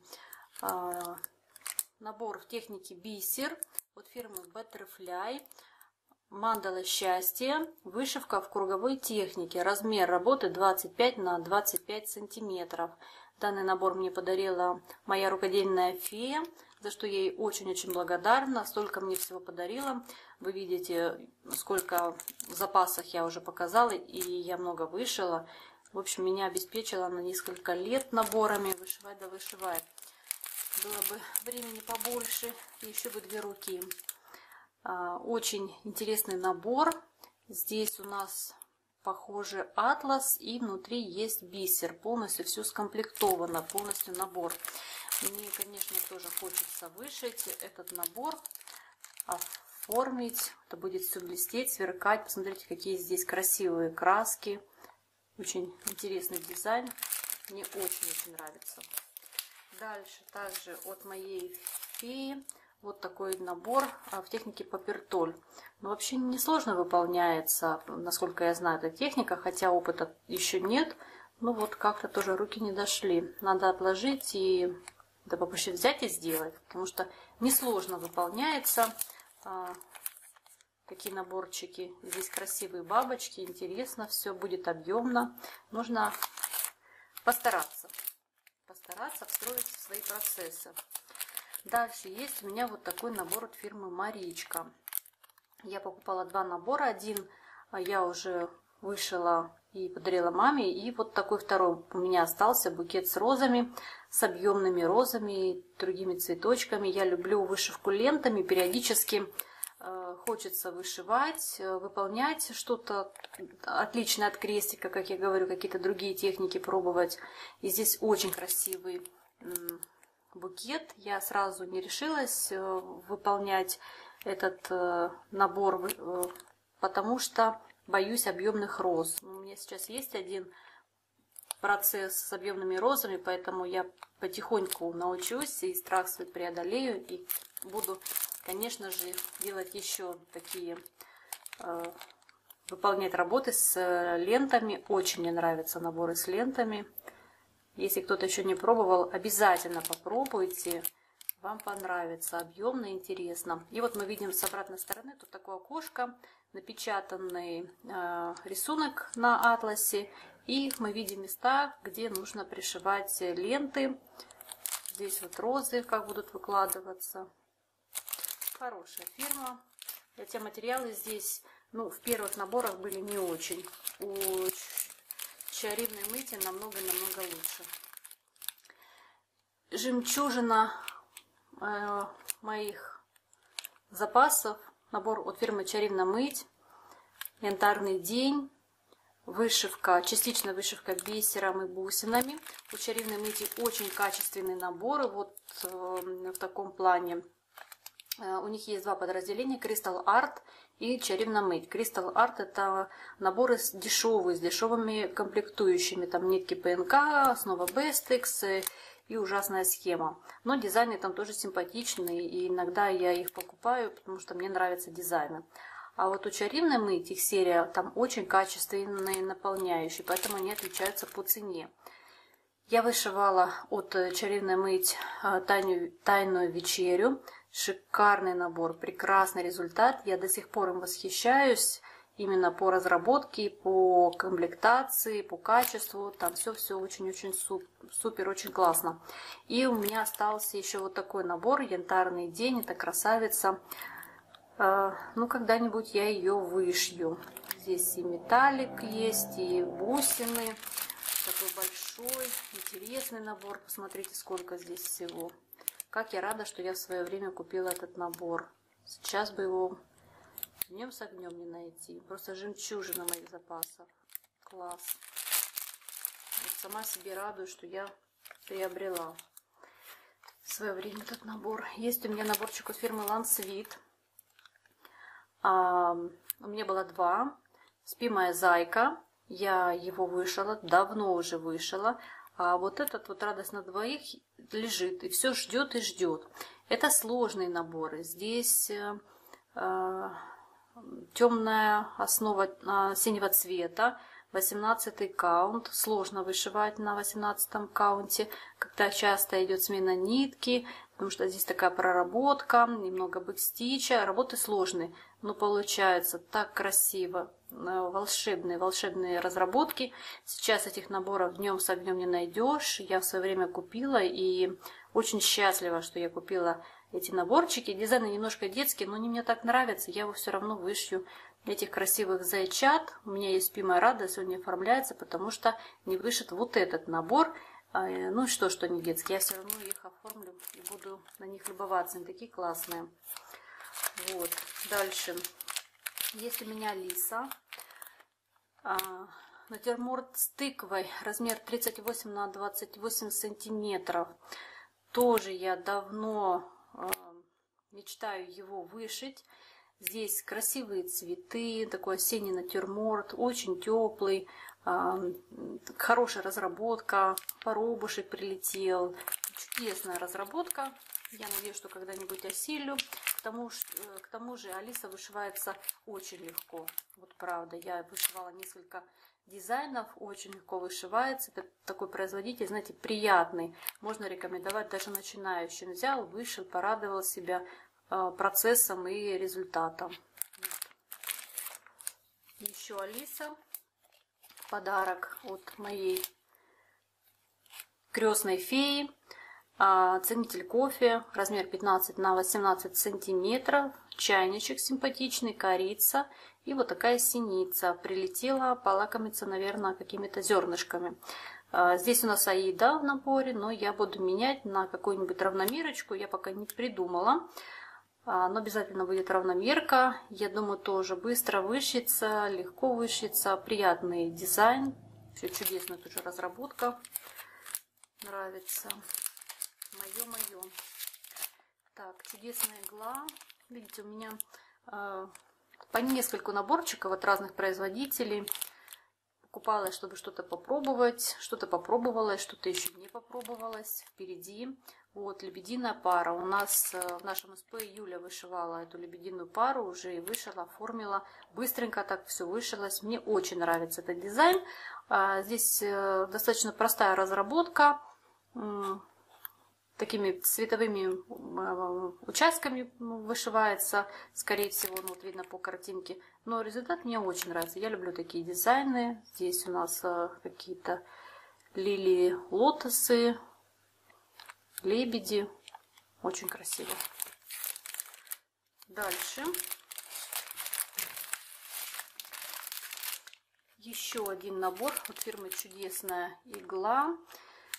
э, набор в технике бисер от фирмы Butterfly. Мандала счастья. Вышивка в круговой технике. Размер работы 25 на 25 сантиметров. Данный набор мне подарила моя рукодельная фея, за что ей очень-очень благодарна. Столько мне всего подарила. Вы видите, сколько в запасах я уже показала, и я много вышила. В общем, меня обеспечила на несколько лет наборами. Вышивать да вышивать. Было бы времени побольше, еще бы две руки. А, очень интересный набор. Здесь у нас похоже атлас и внутри есть бисер. Полностью все скомплектовано, полностью набор. Мне, конечно, тоже хочется вышить этот набор, оформить. Это будет все блестеть, сверкать. Посмотрите, какие здесь красивые краски. Очень интересный дизайн. Мне очень-очень нравится. Дальше также от моей феи вот такой набор а, в технике папертоль. Но вообще несложно выполняется, насколько я знаю, эта техника, хотя опыта еще нет. Ну вот как-то тоже руки не дошли. Надо отложить и да попроще взять и сделать, потому что несложно выполняется. А, такие наборчики. Здесь красивые бабочки, интересно, все будет объемно. Нужно постараться, постараться встроить в свои процессы. Дальше есть у меня вот такой набор от фирмы Маричка. Я покупала два набора. Один я уже вышила и подарила маме. И вот такой второй у меня остался букет с розами, с объемными розами и другими цветочками. Я люблю вышивку лентами. Периодически хочется вышивать, э, выполнять что-то отличное от крестика, как я говорю, какие-то другие техники пробовать. И здесь очень красивый букет. Я сразу не решилась э, выполнять этот набор, потому что боюсь объемных роз. У меня сейчас есть один процесс с объемными розами, поэтому я потихоньку научусь и страх свой преодолею и буду конечно же, делать еще такие, э, выполнять работы с лентами. Очень мне нравятся наборы с лентами. Если кто-то еще не пробовал, обязательно попробуйте. Вам понравится, объемно, интересно. И вот мы видим с обратной стороны, тут такое окошко, напечатанный э, рисунок на атласе. И мы видим места, где нужно пришивать ленты. Здесь вот розы, как будут выкладываться. Хорошая фирма. Хотя материалы здесь, ну, в первых наборах были не очень. У чарівної миті намного-намного лучше. Жемчужина э, моих запасов. Набор от фирмы Чарівна мыть. Янтарный день. Вышивка, частичная вышивка бисером и бусинами. У Чарівной мыти очень качественные наборы. Вот э, в таком плане. Э, у них есть два подразделения. Crystal Art и Чарівна мыть. Crystal Art это наборы дешевые, с дешевыми комплектующими. Там нитки ПНК, снова Bestex и ужасная схема. Но дизайны там тоже симпатичные, и иногда я их покупаю, потому что мне нравятся дизайны. А вот у Чарівной мыть их серия там очень качественные наполняющие, поэтому они отличаются по цене. Я вышивала от Чарівной мыть э, тайную, тайную вечерю. Шикарный набор, прекрасный результат. Я до сих пор им восхищаюсь. Именно по разработке, по комплектации, по качеству. Там все-все очень-очень супер, очень классно. И у меня остался еще вот такой набор. Янтарный день. Это красавица. А, ну, когда-нибудь я ее вышью. Здесь и металлик есть, и бусины. Такой большой, интересный набор. Посмотрите, сколько здесь всего. Как я рада, что я в свое время купила этот набор. Сейчас бы его днем с огнем не найти. Просто жемчужина моих запасов. Класс. Вот сама себе радуюсь, что я приобрела в свое время этот набор. Есть у меня наборчик от фирмы Лансвит. А, у меня было два. Спи моя зайка. Я его вышила, давно уже вышила. А вот этот вот радость на двоих лежит и все ждет и ждет. Это сложные наборы. Здесь э, э темная основа э, синего цвета, 18 каунт. Сложно вышивать на 18 каунте, когда часто идет смена нитки, потому что здесь такая проработка, немного бэкстича. Работы сложные, но получается так красиво. Волшебные, волшебные разработки. Сейчас этих наборов днем с огнем не найдешь. Я в свое время купила и очень счастлива, что я купила эти наборчики. Дизайны немножко детские, но они мне так нравятся. Я его все равно вышью этих красивых зайчат. У меня есть пима рада, сегодня оформляется, потому что не вышит вот этот набор. А, э, ну что, что они детские. Я все равно их оформлю и буду на них любоваться. Они такие классные. Вот. Дальше. Есть у меня лиса. А, натюрморт с тыквой. Размер 38 на 28 сантиметров. Тоже я давно а, мечтаю его вышить. Здесь красивые цветы, такой осенний натюрморт, очень теплый, а, хорошая разработка, поробушек прилетел, чудесная разработка. Я надеюсь, что когда-нибудь осилю тому, э, к тому же Алиса вышивается очень легко. Вот правда, я вышивала несколько дизайнов, очень легко вышивается. Это такой производитель, знаете, приятный. Можно рекомендовать даже начинающим. Взял, вышил, порадовал себя э, процессом и результатом. Еще Алиса. Подарок от моей крестной феи. А, ценитель кофе, размер 15 на 18 сантиметров, чайничек симпатичный, корица и вот такая синица. Прилетела полакомиться, наверное, какими-то зернышками. А, здесь у нас аида в наборе, но я буду менять на какую-нибудь равномерочку, я пока не придумала. А, но обязательно будет равномерка. Я думаю, тоже быстро вышьется, легко вышьется. Приятный дизайн. Все чудесно, тоже разработка. Нравится. Мое-мое. Так, чудесная игла. Видите, у меня э, по нескольку наборчиков от разных производителей. покупала, чтобы что-то попробовать. Что-то попробовала, что-то еще не попробовалось. Впереди. Вот, лебединая пара. У нас э, в нашем СП Юля вышивала эту лебединую пару уже и вышила, оформила. Быстренько так все вышилось. Мне очень нравится этот дизайн. А, здесь э, достаточно простая разработка такими цветовыми э, участками вышивается, скорее всего, ну, вот видно по картинке. Но результат мне очень нравится. Я люблю такие дизайны. Здесь у нас э, какие-то лилии, лотосы, лебеди. Очень красиво. Дальше. Еще один набор от фирмы Чудесная игла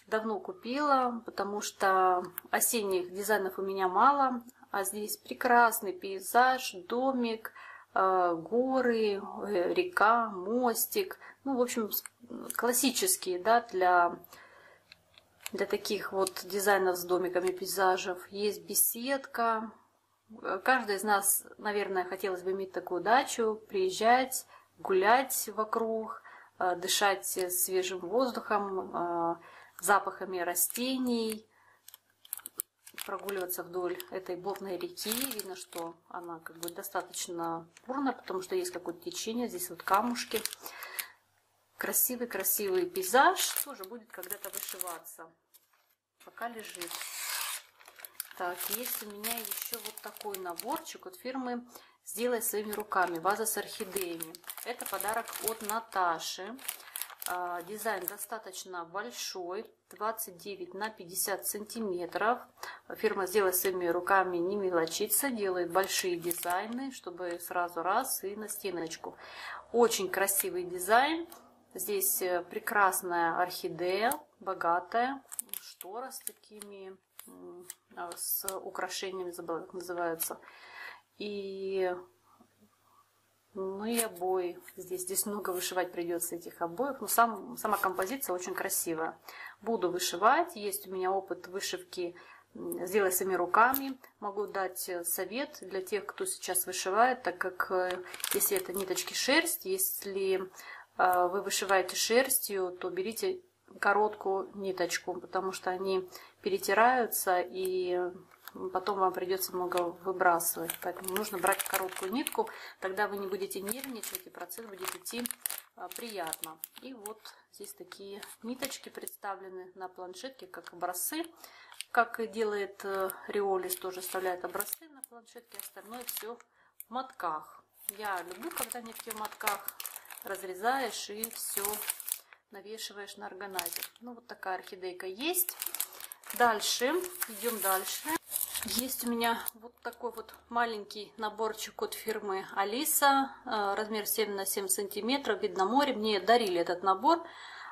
давно купила, потому что осенних дизайнов у меня мало. А здесь прекрасный пейзаж, домик, э, горы, э, река, мостик. Ну, в общем, классические, да, для, для таких вот дизайнов с домиками пейзажев. Есть беседка. Каждый из нас, наверное, хотелось бы иметь такую дачу, приезжать, гулять вокруг, э, дышать свежим воздухом, запахами растений, прогуливаться вдоль этой бурной реки. Видно, что она как бы достаточно бурная, потому что есть какое-то течение. Здесь вот камушки. Красивый-красивый пейзаж. Тоже будет когда-то вышиваться. Пока лежит. Так, есть у меня еще вот такой наборчик от фирмы «Сделай своими руками». Ваза с орхидеями. Это подарок от Наташи. А, дизайн достаточно большой, 29 на 50 сантиметров. Фирма «Сделай своими руками» не мелочится, делает большие дизайны, чтобы сразу раз и на стеночку. Очень красивый дизайн. Здесь э, прекрасная орхидея, богатая, штора с такими, а, с украшениями, забыла, как называются. И ну и обои. Здесь, здесь много вышивать придется этих обоев. Но сам, сама композиция очень красивая. Буду вышивать. Есть у меня опыт вышивки сделай своими руками. Могу дать э, совет для тех, кто сейчас вышивает, так как э, если это ниточки шерсть, если э, вы вышиваете шерстью, то берите короткую ниточку, потому что они перетираются и потом вам придется много выбрасывать. Поэтому нужно брать короткую нитку, тогда вы не будете нервничать и процесс будет идти а, приятно. И вот здесь такие ниточки представлены на планшетке, как образцы. Как делает э, Риолис, тоже оставляет образцы на планшетке, остальное все в мотках. Я люблю, когда нитки в мотках разрезаешь и все навешиваешь на органайзер. Ну, вот такая орхидейка есть. Дальше, идем дальше. Есть у меня вот такой вот маленький наборчик от фирмы Алиса, э, размер 7 на 7 сантиметров, видно море. Мне дарили этот набор.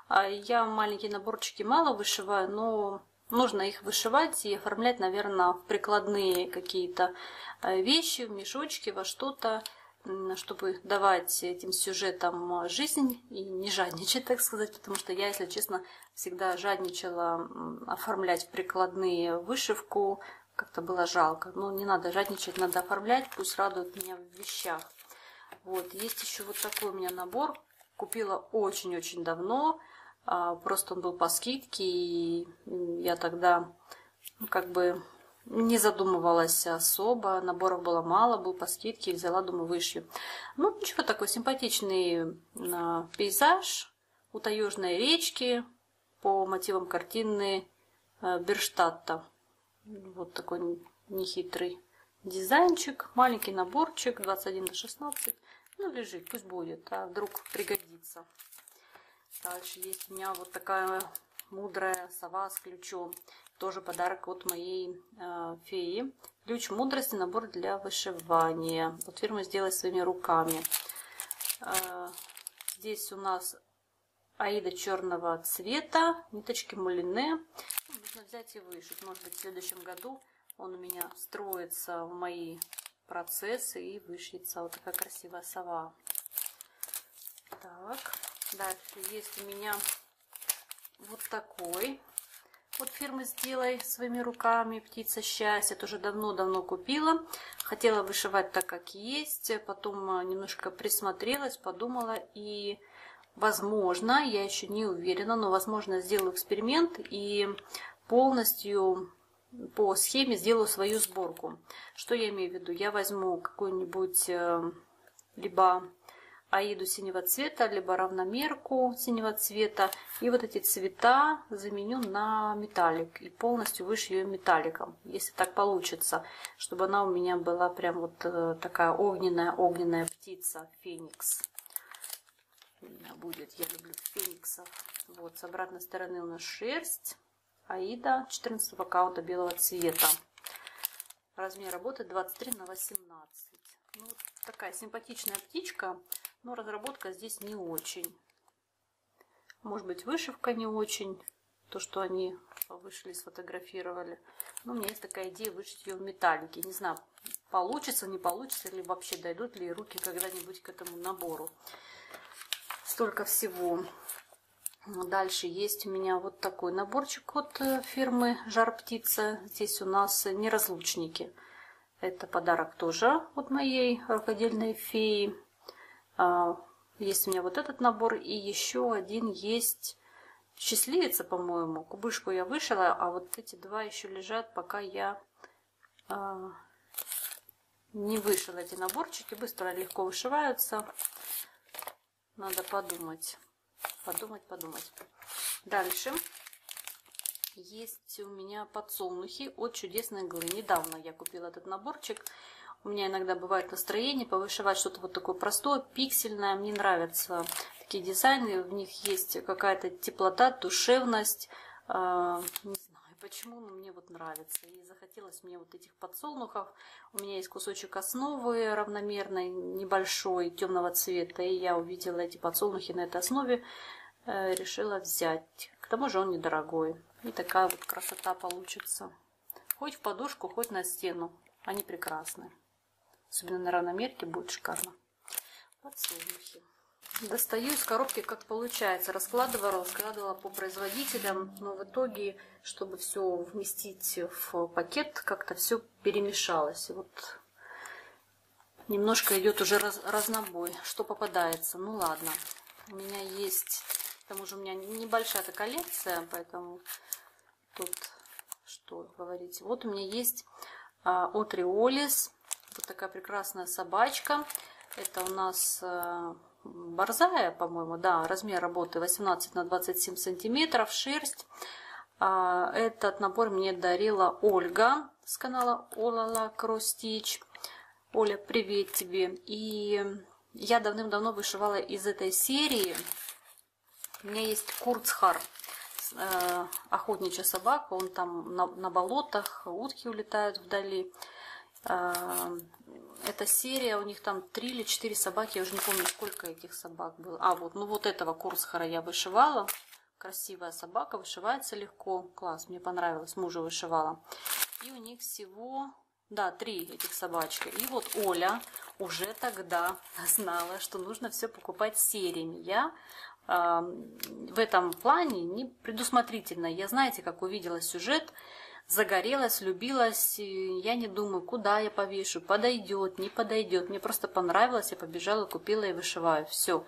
А я маленькие наборчики мало вышиваю, но нужно их вышивать и оформлять, наверное, в прикладные какие-то э, вещи, в мешочки, во что-то, чтобы давать этим сюжетам жизнь и не жадничать, так сказать, потому что я, если честно, всегда жадничала оформлять прикладные вышивку, как-то было жалко. Но не надо жадничать, надо оформлять, пусть радует меня в вещах. Вот, есть еще вот такой у меня набор. Купила очень-очень давно. А, просто он был по скидке, и я тогда ну, как бы не задумывалась особо. Наборов было мало, был по скидке, взяла, думаю, вышью. Ну, ничего, такой симпатичный а, пейзаж у таежной речки по мотивам картины а, Берштадта. Вот такой нехитрый дизайнчик. Маленький наборчик 21 на 16. Ну, лежит, пусть будет, а вдруг пригодится. Дальше есть у меня вот такая мудрая сова с ключом. Тоже подарок от моей э, феи. Ключ мудрости, набор для вышивания. Вот фирма сделай своими руками. Э, здесь у нас аида черного цвета, ниточки мулине нужно взять и вышить. Может быть, в следующем году он у меня строится в мои процессы и вышьется. Вот такая красивая сова. Так, дальше есть у меня вот такой. Вот фирмы «Сделай своими руками» «Птица счастья». Тоже давно-давно купила. Хотела вышивать так, как есть. Потом немножко присмотрелась, подумала и возможно, я еще не уверена, но возможно сделаю эксперимент и полностью по схеме сделаю свою сборку. Что я имею в виду? Я возьму какую-нибудь э, либо аиду синего цвета, либо равномерку синего цвета. И вот эти цвета заменю на металлик и полностью вышью металликом, если так получится, чтобы она у меня была прям вот э, такая огненная-огненная птица, феникс. Будет, я люблю фениксов. Вот, с обратной стороны у нас шерсть, аида 14 аккаунта белого цвета. Размер работы 23 на 18. Ну, такая симпатичная птичка. Но разработка здесь не очень. Может быть, вышивка не очень. То, что они вышли, сфотографировали. Но у меня есть такая идея вышить ее в металлике. Не знаю, получится, не получится, или вообще дойдут ли руки когда-нибудь к этому набору. Столько всего. Дальше есть у меня вот такой наборчик от э, фирмы Жар Птица. Здесь у нас неразлучники. Это подарок тоже от моей рукодельной феи. А, есть у меня вот этот набор, и еще один есть счастливица, по-моему. Кубышку я вышила, а вот эти два еще лежат, пока я а, не вышила эти наборчики. Быстро, легко вышиваются. Надо подумать. Подумать, подумать. Дальше. Есть у меня подсолнухи от чудесной иглы. Недавно я купила этот наборчик. У меня иногда бывает настроение повышивать что-то вот такое простое, пиксельное. Мне нравятся такие дизайны, в них есть какая-то теплота, душевность. А, почему, но мне вот нравится. И захотелось мне вот этих подсолнухов. У меня есть кусочек основы равномерной, небольшой, темного цвета. И я увидела эти подсолнухи на этой основе, э, решила взять. К тому же он недорогой. И такая вот красота получится. Хоть в подушку, хоть на стену. Они прекрасны. Особенно на равномерке будет шикарно. Подсолнухи. Достаю из коробки, как получается. Раскладывала, раскладывала по производителям. Но в итоге, чтобы все вместить в пакет, как-то все перемешалось. Вот немножко идет уже раз, разнобой. Что попадается? Ну ладно. У меня есть... К тому же у меня небольшая эта коллекция, поэтому тут что говорить. Вот у меня есть а, от Риолис вот такая прекрасная собачка. Это у нас э, борзая, по-моему, да, размер работы 18 на 27 сантиметров, шерсть. А, этот набор мне дарила Ольга с канала Олала Кростич. Оля, привет тебе. И я давным-давно вышивала из этой серии. У меня есть Курцхар, э, охотничья собака. Он там на, на болотах, утки улетают вдали. Эта серия, у них там три или четыре собаки, я уже не помню, сколько этих собак было. А, вот, ну вот этого Курсхара я вышивала. Красивая собака, вышивается легко. Класс, мне понравилось, мужа вышивала. И у них всего, да, три этих собачки. И вот Оля уже тогда знала, что нужно все покупать сериями. Я э, в этом плане не предусмотрительно. Я, знаете, как увидела сюжет, загорелась, влюбилась. Я не думаю, куда я повешу, подойдет, не подойдет. Мне просто понравилось, я побежала, купила и вышиваю. Все.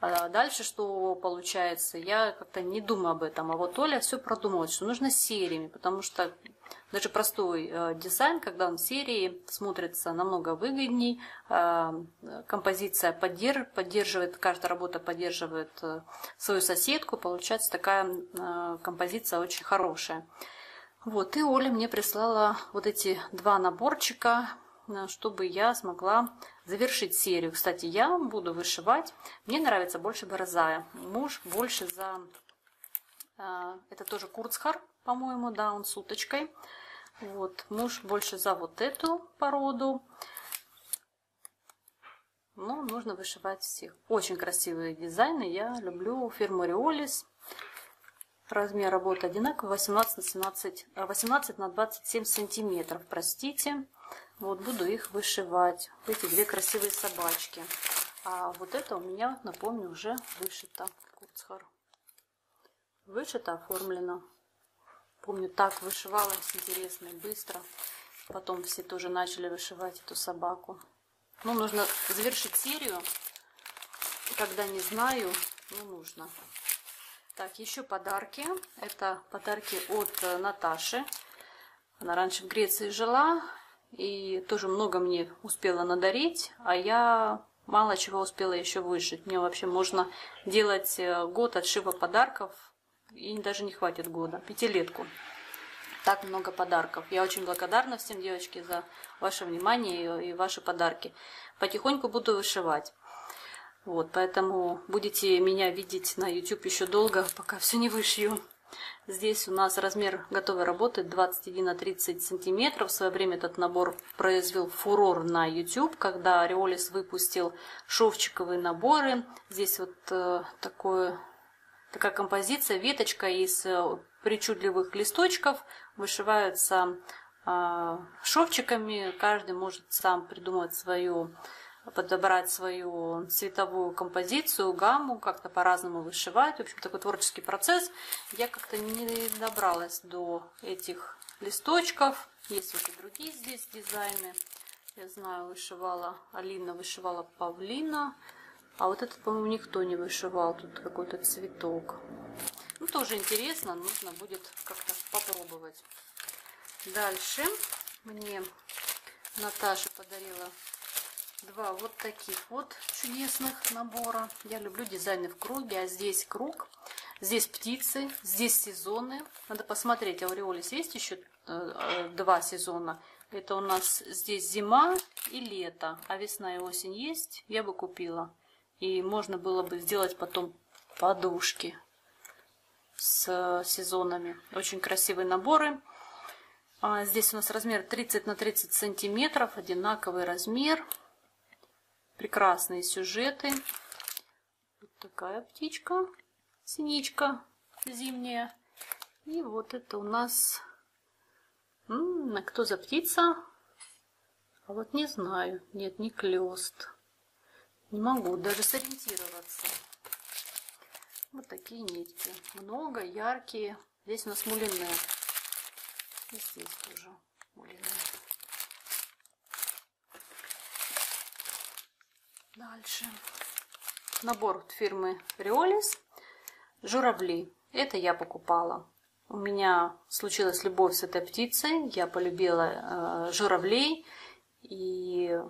А дальше что получается? Я как-то не думаю об этом. А вот Оля все продумала, что нужно сериями, потому что даже простой э, дизайн, когда он в серии, смотрится намного выгодней. Э, композиция поддерж, поддерживает, каждая работа поддерживает э, свою соседку. Получается такая э, композиция очень хорошая. Вот, и Оля мне прислала вот эти два наборчика, э, чтобы я смогла завершить серию. Кстати, я буду вышивать. Мне нравится больше борзая. Муж больше за... Э, это тоже Курцхар, по-моему, да, он с уточкой. Вот, муж больше за вот эту породу. Но нужно вышивать всех. Очень красивые дизайны. Я люблю фирму Риолис. Размер работы одинаковый, 18 на, 17, 18 на 27 сантиметров, простите. Вот буду их вышивать. Эти две красивые собачки. А вот это у меня, напомню, уже вышито. Курцхар. Вышито, оформлено. Помню, так вышивалась интересно и быстро. Потом все тоже начали вышивать эту собаку. Ну, нужно завершить серию, когда не знаю, не нужно. Так, еще подарки. Это подарки от э, Наташи. Она раньше в Греции жила и тоже много мне успела надарить, а я мало чего успела еще выжить. Мне вообще можно делать э, год отшива подарков, и даже не хватит года, пятилетку. Так много подарков. Я очень благодарна всем, девочки, за ваше внимание и ваши подарки. Потихоньку буду вышивать. Вот, поэтому будете меня видеть на YouTube еще долго, пока все не вышью. Здесь у нас размер готовой работы 21 на 30 сантиметров. В свое время этот набор произвел фурор на YouTube, когда Ореолис выпустил шовчиковые наборы. Здесь вот э, такое, такая композиция, веточка из э, причудливых листочков. Вышиваются э, шовчиками. Каждый может сам придумать свою подобрать свою цветовую композицию, гамму, как-то по-разному вышивать. В общем, такой творческий процесс. Я как-то не добралась до этих листочков. Есть вот и другие здесь дизайны. Я знаю, вышивала, Алина вышивала павлина. А вот этот, по-моему, никто не вышивал. Тут какой-то цветок. Ну, тоже интересно. Нужно будет как-то попробовать. Дальше мне Наташа подарила два вот таких вот чудесных набора. Я люблю дизайны в круге, а здесь круг, здесь птицы, здесь сезоны. Надо посмотреть, а у Риолис есть еще э, э, два сезона. Это у нас здесь зима и лето, а весна и осень есть, я бы купила. И можно было бы сделать потом подушки с сезонами. Очень красивые наборы. А здесь у нас размер 30 на 30 сантиметров, одинаковый размер. Прекрасные сюжеты. Вот такая птичка, синичка зимняя. И вот это у нас... М -м, а кто за птица? А вот не знаю. Нет, не клёст. Не могу даже сориентироваться. Вот такие нитки. Много, яркие. Здесь у нас мулине. И здесь тоже мулине. Дальше. Набор фирмы Риолис. Журавли. Это я покупала. У меня случилась любовь с этой птицей. Я полюбила э, журавлей. И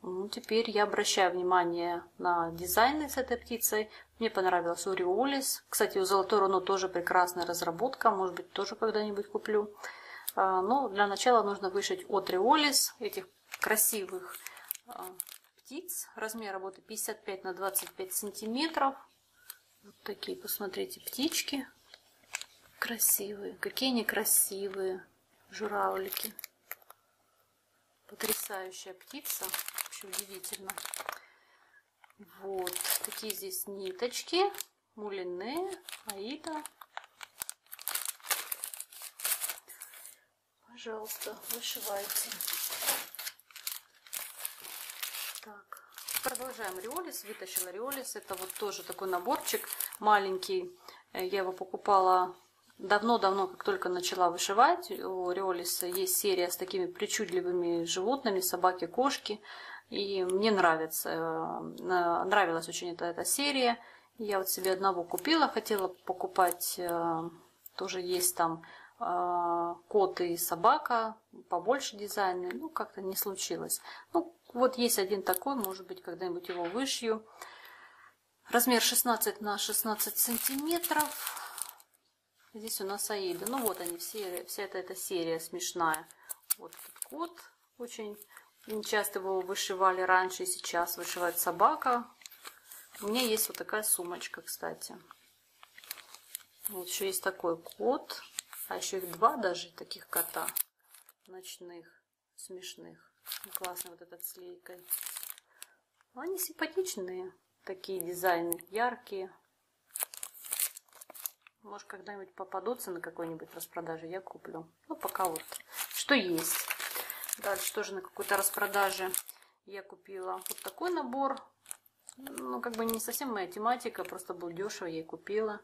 ну, теперь я обращаю внимание на дизайны с этой птицей. Мне понравилась Уриолис. Кстати, у Золотой Руно тоже прекрасная разработка. Может быть, тоже когда-нибудь куплю. А, но для начала нужно вышить от Риолис этих красивых а, птиц. Размер работы 55 на 25 сантиметров. Вот такие, посмотрите, птички. Красивые. Какие они красивые. Журавлики. Потрясающая птица. Вообще удивительно. Вот. Такие здесь ниточки. Мулине, Аида. Пожалуйста, вышивайте. Так, продолжаем риолис. Вытащила риолис. Это вот тоже такой наборчик маленький. Э, я его покупала давно-давно, как только начала вышивать. У риолиса есть серия с такими причудливыми животными, собаки, кошки. И мне нравится, э, нравилась очень эта, эта серия. Я вот себе одного купила, хотела покупать, э, тоже есть там кот и собака, побольше дизайны, ну как-то не случилось. Ну, вот есть один такой, может быть, когда-нибудь его вышью. Размер 16 на 16 сантиметров. Здесь у нас аиды. Ну вот они, все, вся эта, эта серия смешная. Вот этот кот. Очень часто его вышивали раньше и сейчас вышивает собака. У меня есть вот такая сумочка, кстати. Вот еще есть такой кот. А еще их два даже таких кота ночных, смешных. Классный вот этот с лейкой. Они симпатичные, такие дизайны, яркие. Может, когда-нибудь попадутся на какой-нибудь распродаже, я куплю. Ну, пока вот. Что есть. Дальше тоже на какой-то распродаже я купила вот такой набор. Ну, как бы не совсем моя тематика, просто был дешево, я и купила.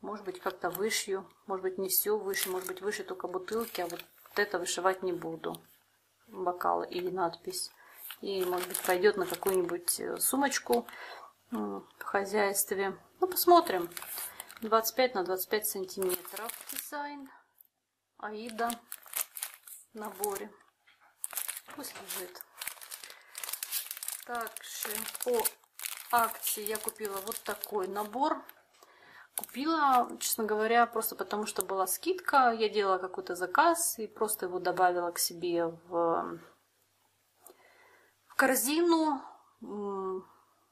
Может быть, как-то вышью. Может быть, не все выше. Может быть, выше только бутылки, а вот это вышивать не буду бокал или надпись. И, может быть, пойдет на какую-нибудь э, сумочку. в хозяйстве. Ну, посмотрим. 25 на 25 сантиметров дизайн. Аида в наборе. Пусть лежит. Также по акции я купила вот такой набор. Купила, честно говоря, просто потому что была скидка. Я делала какой-то заказ и просто его добавила к себе в, в корзину.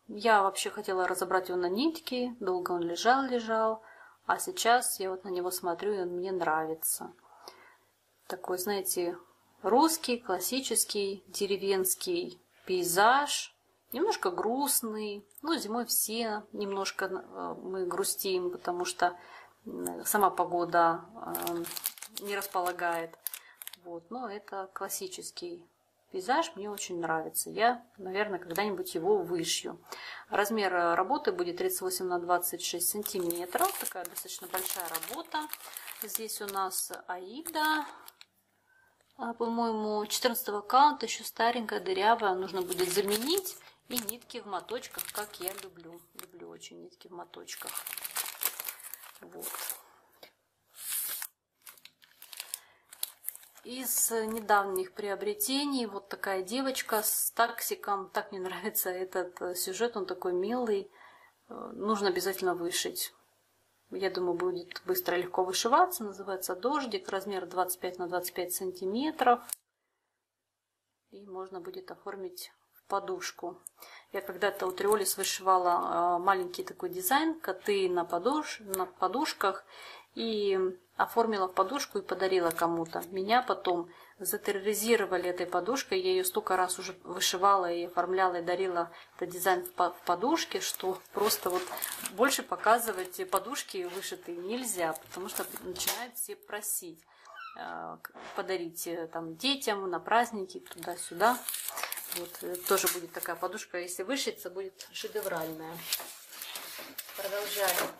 Я вообще хотела разобрать его на нитки. Долго он лежал-лежал. А сейчас я вот на него смотрю, и он мне нравится. Такой, знаете, русский, классический, деревенский пейзаж, немножко грустный. Ну, зимой все немножко э, мы грустим, потому что сама погода э, не располагает. Вот, но это классический пейзаж, мне очень нравится. Я, наверное, когда-нибудь его вышью. Размер работы будет 38 на 26 сантиметров. Такая достаточно большая работа. Здесь у нас Аида а, по-моему, 14 аккаунта еще старенькая, дырявая. Нужно будет заменить. И нитки в моточках, как я люблю. Люблю очень нитки в моточках. Вот. Из недавних приобретений вот такая девочка с таксиком. Так мне [LAUGHS] нравится этот сюжет, он такой милый. Нужно обязательно вышить. Я думаю, будет быстро легко вышиваться. Называется дождик. Размер 25 на 25 сантиметров. И можно будет оформить подушку. Я когда-то у Триолис вышивала а, маленький такой дизайн. Коты на, подуш... на подушках. И оформила в подушку и подарила кому-то. Меня потом затерроризировали этой подушкой. Я ее столько раз уже вышивала и оформляла и дарила этот дизайн в подушке, что просто вот больше показывать подушки вышитые нельзя, потому что начинают все просить э, подарить э, там детям на праздники туда-сюда. Вот э, тоже будет такая подушка, если вышиться, будет шедевральная. Продолжаем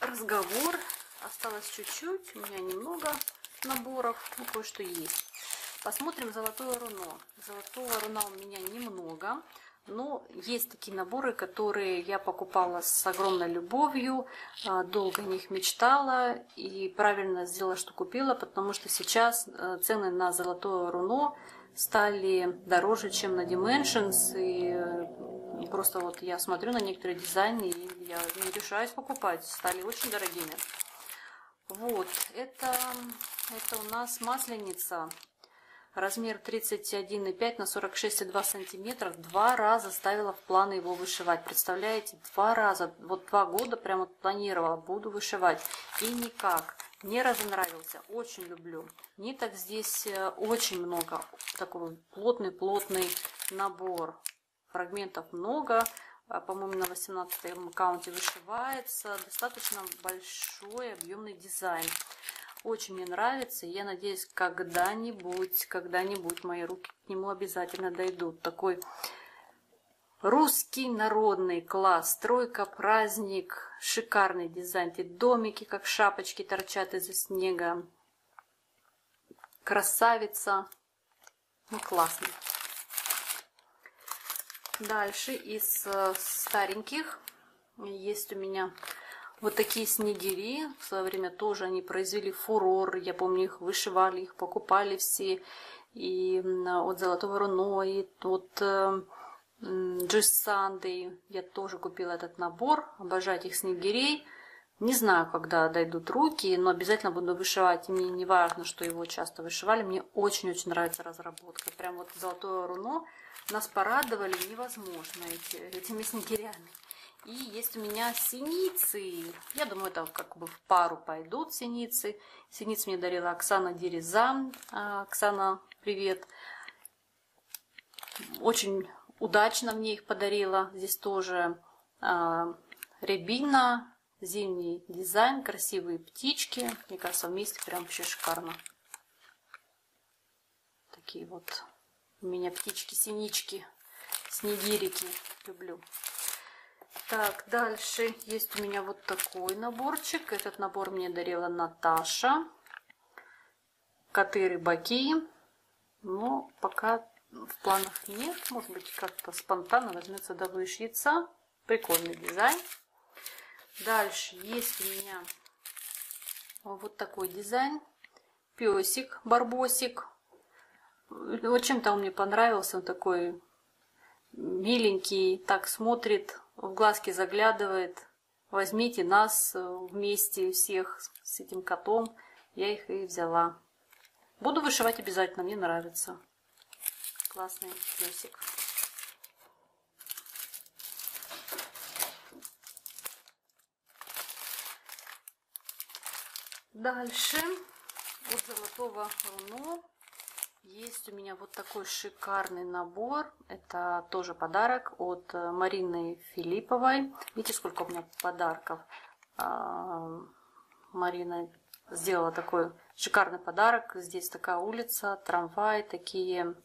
разговор. Осталось чуть-чуть, у меня немного наборов, ну кое-что есть. Посмотрим золотое руно. Золотого руна у меня немного, но есть такие наборы, которые я покупала с огромной любовью, а, долго о них мечтала и правильно сделала, что купила, потому что сейчас э, цены на золотое руно стали дороже, чем на Dimensions, и э, просто вот я смотрю на некоторые дизайны, и я не решаюсь покупать, стали очень дорогими. Вот, это, это у нас масленица. Размер 31,5 на 46,2 сантиметров. Два раза ставила в планы его вышивать. Представляете, два раза, вот два года прямо планировала, буду вышивать. И никак. Мне разонравился, очень люблю. Ниток здесь э, очень много. Такой плотный-плотный набор. Фрагментов много. А, по-моему, на 18 аккаунте вышивается. Достаточно большой объемный дизайн. Очень мне нравится. Я надеюсь, когда-нибудь, когда-нибудь мои руки к нему обязательно дойдут. Такой русский народный класс. Стройка, праздник, шикарный дизайн. Эти домики, как шапочки, торчат из-за снега. Красавица. Ну, классный. Дальше из э, стареньких есть у меня вот такие снегири. В свое время тоже они произвели фурор. Я помню, их вышивали, их покупали все. И от Золотого Руно, и от Джиссанды. Я тоже купила этот набор. Обожаю этих снегирей. Не знаю, когда дойдут руки, но обязательно буду вышивать. И мне не важно, что его часто вышивали. Мне очень-очень нравится разработка. Прям вот Золотое Руно нас порадовали невозможно эти, этими снегирями. И есть у меня синицы. Я думаю, это как бы в пару пойдут синицы. Синиц мне дарила Оксана Дереза. А, Оксана, привет. Очень удачно мне их подарила. Здесь тоже а, рябина, зимний дизайн, красивые птички. Мне кажется, вместе прям вообще шикарно. Такие вот у меня птички-синички, снегирики люблю. Так, дальше есть у меня вот такой наборчик. Этот набор мне дарила Наташа. Коты-рыбаки. Но пока в планах нет. Может быть, как-то спонтанно возьмется да вышьется. Прикольный дизайн. Дальше есть у меня вот такой дизайн. Песик, барбосик. Вот чем-то он мне понравился. Он такой миленький, так смотрит, в глазки заглядывает. Возьмите нас вместе всех с этим котом. Я их и взяла. Буду вышивать обязательно, мне нравится. Классный песик. Дальше от Золотого Руно есть у меня вот такой шикарный набор. Это тоже подарок от Марины Филипповой. Видите, сколько у меня подарков. А, Марина сделала такой шикарный подарок. Здесь такая улица, трамвай, такие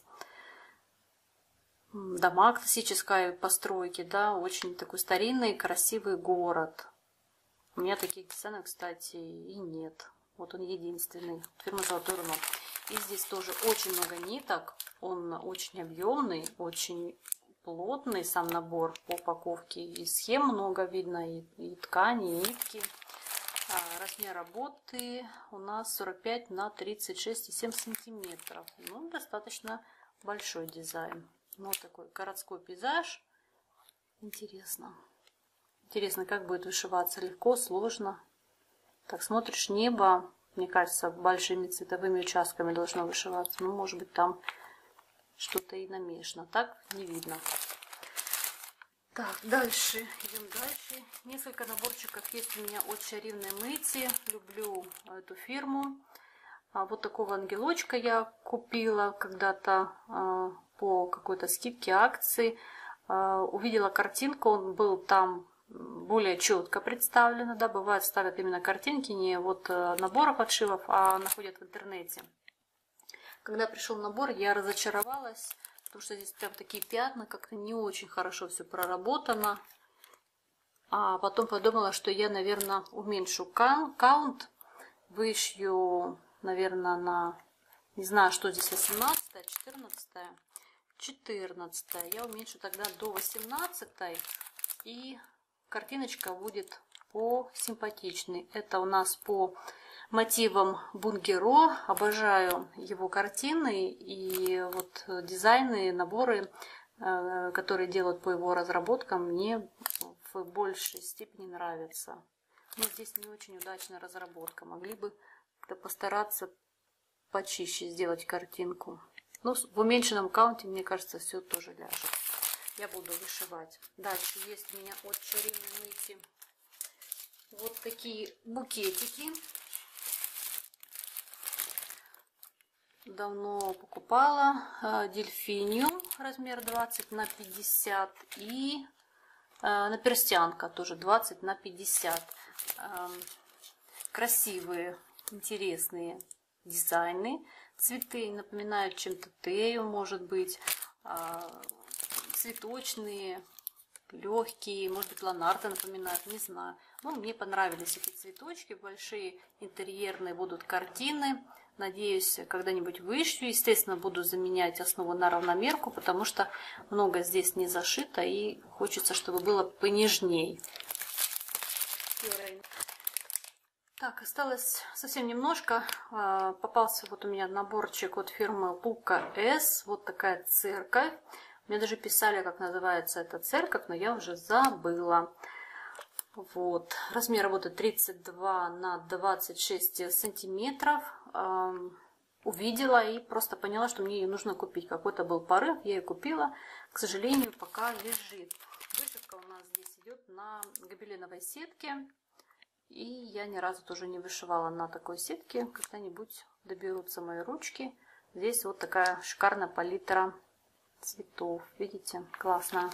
дома классической постройки, да, очень такой старинный, красивый город. У меня таких дизайнов, кстати, и нет. Вот он единственный. Фирма Золотой Руно. И здесь тоже очень много ниток. Он очень объемный, очень плотный сам набор по упаковке. И схем много видно, и, и ткани, и нитки. А, размер работы у нас 45 на 36,7 сантиметров. Ну, достаточно большой дизайн. Ну, вот такой городской пейзаж. Интересно. Интересно, как будет вышиваться. Легко, сложно. Так, смотришь небо. Мне кажется, большими цветовыми участками должно вышиваться. Ну, может быть, там что-то и намешано. Так не видно. Так, дальше. Идем дальше. Несколько наборчиков есть у меня от Шаривной Мыти. Люблю эту фирму. А вот такого ангелочка я купила когда-то а, по какой-то скидке акции. А, увидела картинку, он был там более четко представлено, да, бывает ставят именно картинки, не вот э, наборов отшивов, а находят в интернете. Когда пришел набор, я разочаровалась, потому что здесь прям такие пятна, как-то не очень хорошо все проработано. А потом подумала, что я, наверное, уменьшу каунт, вышью, наверное, на, не знаю, что здесь, 18 14 14 я уменьшу тогда до 18 и картиночка будет по симпатичной. Это у нас по мотивам Бунгеро. Обожаю его картины и вот дизайны, наборы, э, которые делают по его разработкам, мне в большей степени нравятся. Но здесь не очень удачная разработка. Могли бы постараться почище сделать картинку. Но в уменьшенном каунте, мне кажется, все тоже ляжет я буду вышивать. Дальше есть у меня от Чарины Нити вот такие букетики. Давно покупала э, дельфинию размер 20 на 50 и э, наперстянка тоже 20 на 50. Э, красивые, интересные дизайны. Цветы напоминают чем-то тею, может быть цветочные, легкие, может быть, ланарта напоминают, не знаю. Ну, мне понравились эти цветочки, большие интерьерные будут картины. Надеюсь, когда-нибудь вышью. Естественно, буду заменять основу на равномерку, потому что много здесь не зашито и хочется, чтобы было понежней. Так, осталось совсем немножко. А, попался вот у меня наборчик от фирмы Лука С. Вот такая церковь. Мне даже писали, как называется эта церковь, но я уже забыла. Вот. Размер работы 32 на 26 сантиметров. Эм, увидела и просто поняла, что мне ее нужно купить. Какой-то был порыв, я ее купила. К сожалению, пока лежит. Вышивка у нас здесь идет на гобеленовой сетке. И я ни разу тоже не вышивала на такой сетке. Когда-нибудь доберутся мои ручки. Здесь вот такая шикарная палитра цветов. Видите, классно.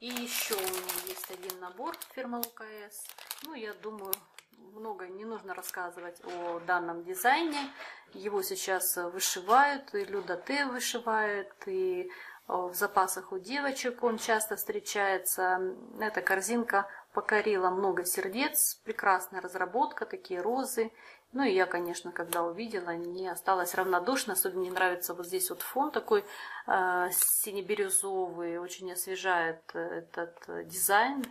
И еще у меня есть один набор фирмы ЛКС. Ну, я думаю, много не нужно рассказывать о данном дизайне. Его сейчас вышивают, и Люда Т вышивает, и в запасах у девочек он часто встречается. Это корзинка покорила много сердец, прекрасная разработка, такие розы. Ну и я, конечно, когда увидела, не осталась равнодушна. Особенно мне нравится вот здесь вот фон такой э, сине-бирюзовый, очень освежает этот дизайн.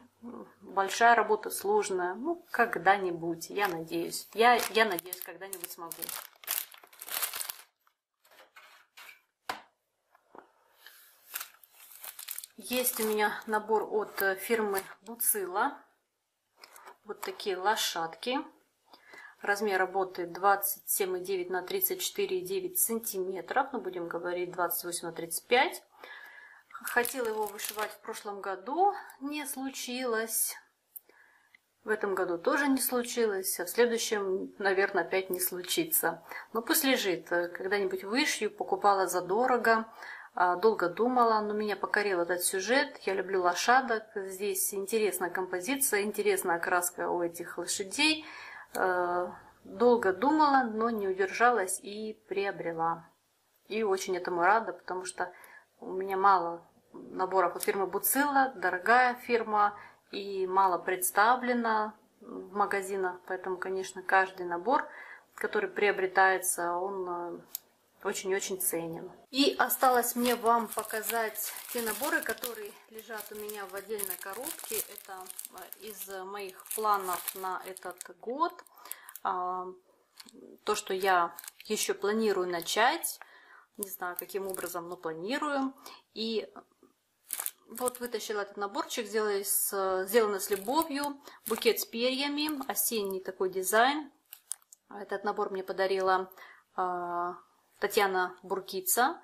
Большая работа, сложная. Ну, когда-нибудь, я надеюсь. Я, я надеюсь, когда-нибудь смогу. Есть у меня набор от э, фирмы Буцила. Вот такие лошадки. Размер работы 27,9 на 34,9 сантиметров. Ну, будем говорить 28 на 35. Хотела его вышивать в прошлом году. Не случилось. В этом году тоже не случилось, а в следующем, наверное, опять не случится. Но пусть лежит. Когда-нибудь вышью, покупала задорого. А, долго думала, но меня покорил этот сюжет. Я люблю лошадок. Здесь интересная композиция, интересная окраска у этих лошадей. Э, долго думала, но не удержалась и приобрела. И очень этому рада, потому что у меня мало наборов от фирмы Буцилла, дорогая фирма и мало представлена в магазинах, поэтому, конечно, каждый набор, который приобретается, он э, очень-очень ценен. И осталось мне вам показать те наборы, которые лежат у меня в отдельной коробке. Это э, из моих планов на этот год. А, то, что я еще планирую начать. Не знаю, каким образом, но планирую. И вот вытащила этот наборчик, сделанный с, сделано с любовью. Букет с перьями, осенний такой дизайн. Этот набор мне подарила а, Татьяна Буркица.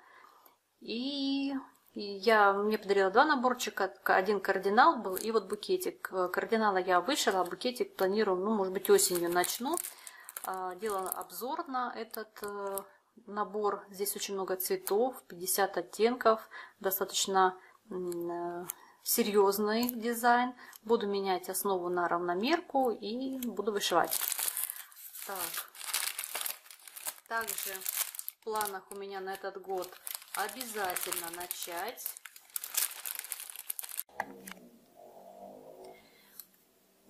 И я, мне подарила два наборчика. Один кардинал был и вот букетик. Кардинала я вышила, а букетик планирую, ну, может быть, осенью начну. А, делала обзор на этот э, набор. Здесь очень много цветов, 50 оттенков. Достаточно э, серьезный дизайн. Буду менять основу на равномерку и буду вышивать. Так. Также планах у меня на этот год обязательно начать.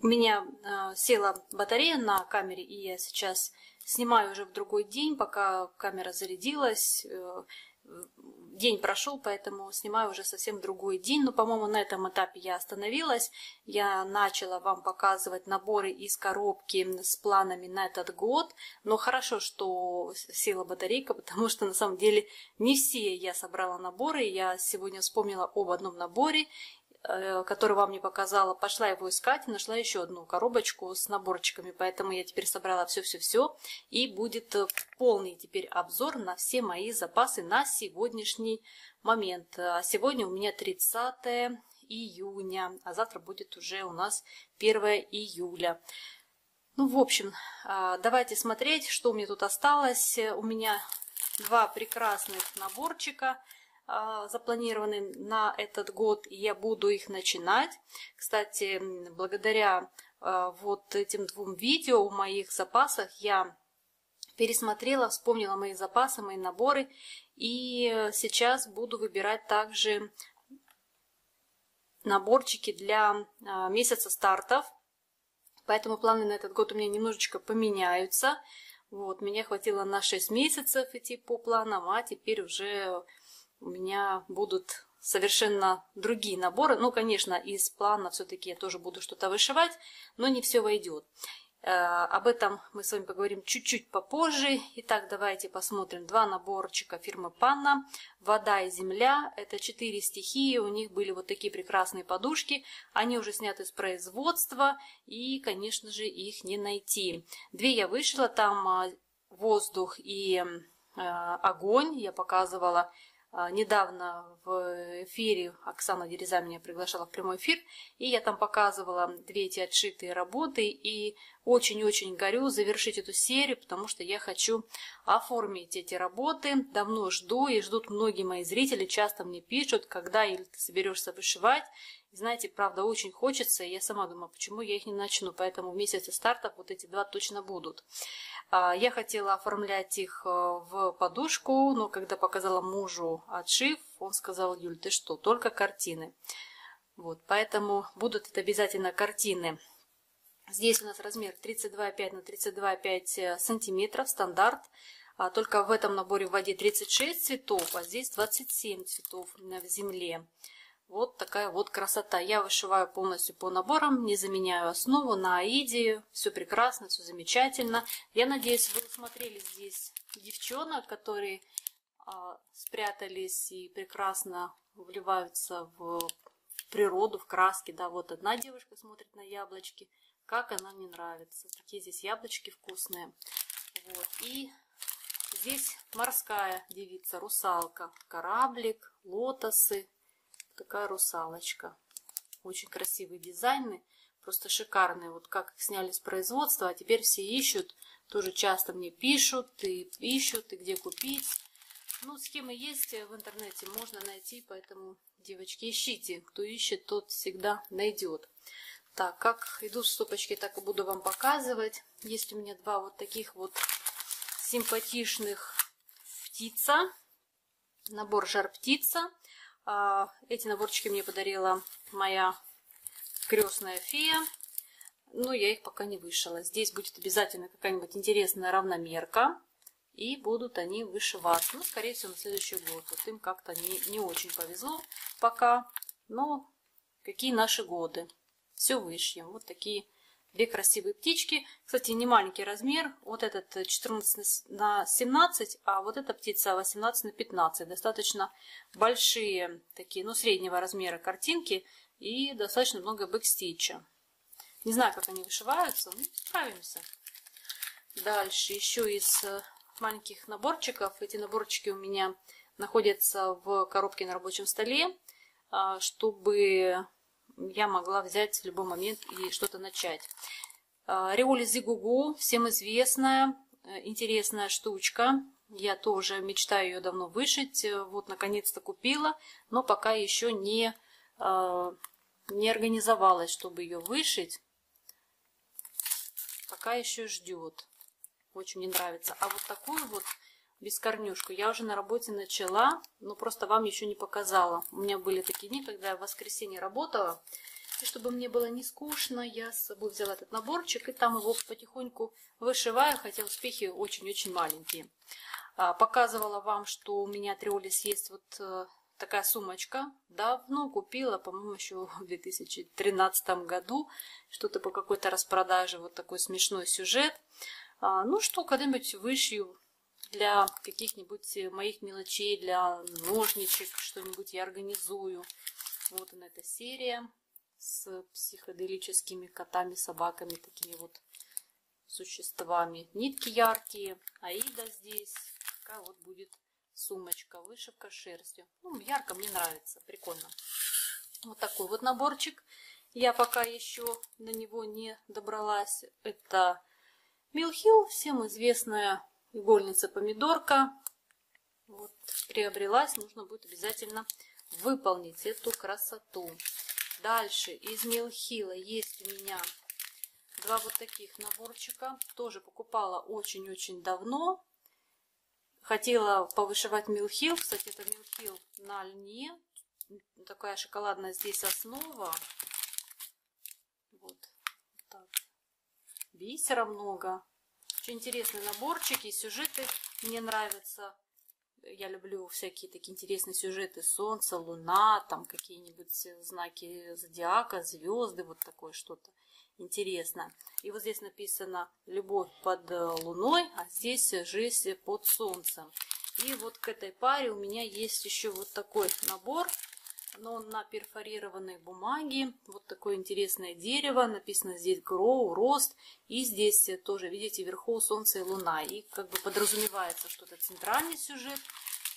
У меня э, села батарея на камере, и я сейчас снимаю уже в другой день, пока камера зарядилась. Э, день прошел, поэтому снимаю уже совсем другой день. Но, по-моему, на этом этапе я остановилась. Я начала вам показывать наборы из коробки с планами на этот год. Но хорошо, что села батарейка, [LAUGHS] потому что на самом деле не все я собрала наборы. Я сегодня вспомнила об одном наборе который вам не показала, пошла его искать и нашла еще одну коробочку с наборчиками. Поэтому я теперь собрала все-все-все. И будет э, полный теперь обзор на все мои запасы на сегодняшний момент. А сегодня у меня 30 июня, а завтра будет уже у нас 1 июля. Ну, в общем, давайте смотреть, что у меня тут осталось. У меня два прекрасных наборчика – запланированы на этот год, и я буду их начинать. Кстати, благодаря а, вот этим двум видео в моих запасах я пересмотрела, вспомнила мои запасы, мои наборы, и сейчас буду выбирать также наборчики для а, месяца стартов. Поэтому планы на этот год у меня немножечко поменяются. Вот, меня хватило на 6 месяцев идти по планам, а теперь уже у меня будут совершенно другие наборы. Ну, конечно, из плана все-таки я тоже буду что-то вышивать, но не все войдет. Э, об этом мы с вами поговорим чуть-чуть попозже. Итак, давайте посмотрим два наборчика фирмы Панна. Вода и земля. Это четыре стихии. У них были вот такие прекрасные подушки. Они уже сняты с производства. И, конечно же, их не найти. Две я вышла. Там а, воздух и э, огонь. Я показывала недавно в эфире Оксана Дереза меня приглашала в прямой эфир, и я там показывала две эти отшитые работы, и очень-очень горю завершить эту серию, потому что я хочу оформить эти работы. Давно жду, и ждут многие мои зрители, часто мне пишут, когда или ты соберешься вышивать. Знаете, правда, очень хочется, и я сама думаю, почему я их не начну, поэтому в месяце стартов вот эти два точно будут. А, я хотела оформлять их э, в подушку, но когда показала мужу отшив, он сказал, Юль, ты что, только картины. Вот, поэтому будут это обязательно картины. Здесь у нас размер 32,5 на 32,5 э, сантиметров, стандарт. А только в этом наборе в воде 36 цветов, а здесь 27 цветов в земле. Вот такая вот красота. Я вышиваю полностью по наборам, не заменяю основу на аиде. Все прекрасно, все замечательно. Я надеюсь, вы смотрели здесь девчонок, которые а, спрятались и прекрасно вливаются в природу, в краски. Да, вот одна девушка смотрит на яблочки. Как она мне нравится. Такие здесь яблочки вкусные. Вот. И здесь морская девица, русалка. Кораблик, лотосы. Такая русалочка. Очень красивые дизайны. Просто шикарные. Вот как их сняли с производства. А теперь все ищут. Тоже часто мне пишут и ищут, и где купить. Ну, схемы есть в интернете, можно найти, поэтому, девочки, ищите. Кто ищет, тот всегда найдет. Так, как идут стопочки, так и буду вам показывать. Есть у меня два вот таких вот симпатичных птица. Набор жар птица. А, эти наборчики мне подарила моя крестная фея. Но я их пока не вышила. Здесь будет обязательно какая-нибудь интересная равномерка. И будут они вышиваться. Ну, скорее всего, на следующий год. Вот им как-то не, не очень повезло пока. Но какие наши годы. Все вышьем. Вот такие две красивые птички. Кстати, не маленький размер. Вот этот 14 на 17, а вот эта птица 18 на 15. Достаточно большие такие, ну, среднего размера картинки. И достаточно много бэкстича. Не знаю, как они вышиваются. Ну, справимся. Дальше еще из э, маленьких наборчиков. Эти наборчики у меня находятся в коробке на рабочем столе, а, чтобы я могла взять в любой момент и что-то начать. А, Риоли Зигугу, всем известная, э, интересная штучка. Я тоже мечтаю ее давно вышить. Вот, наконец-то купила, но пока еще не, не организовалась, чтобы ее вышить. Пока еще ждет. Очень мне нравится. А вот такую вот бескорнюшку я уже на работе начала, но просто вам еще не показала. У меня были такие дни, когда я в воскресенье работала. И чтобы мне было не скучно, я с собой взяла этот наборчик и там его потихоньку вышиваю, хотя успехи очень-очень маленькие. А, показывала вам, что у меня триолис есть вот э, такая сумочка. Давно купила, по-моему, еще в 2013 году. Что-то по какой-то распродаже, вот такой смешной сюжет. А, ну что, когда-нибудь вышью для каких-нибудь моих мелочей, для ножничек, что-нибудь я организую. Вот она эта серия с психоделическими котами, собаками, такими вот существами. Нитки яркие, аида здесь. Такая вот будет сумочка, вышивка шерстью. Ну, ярко мне нравится, прикольно. Вот такой вот наборчик. Я пока еще на него не добралась. Это Милхил, всем известная игольница помидорка. Вот, приобрелась, нужно будет обязательно выполнить эту красоту. Дальше из Милхила есть у меня два вот таких наборчика. Тоже покупала очень-очень давно. Хотела повышивать Милхил. Кстати, это Милхил на льне. Такая шоколадная здесь основа. Вот так бисера много. Очень интересные наборчики, сюжеты мне нравятся. Я люблю всякие такие интересные сюжеты. Солнце, луна, там какие-нибудь знаки зодиака, звезды, вот такое что-то интересно. И вот здесь написано «Любовь под луной», а здесь «Жизнь под солнцем». И вот к этой паре у меня есть еще вот такой набор – но на перфорированной бумаге. Вот такое интересное дерево. Написано здесь grow, рост. И здесь тоже, видите, вверху солнце и луна. И как бы подразумевается, что это центральный сюжет.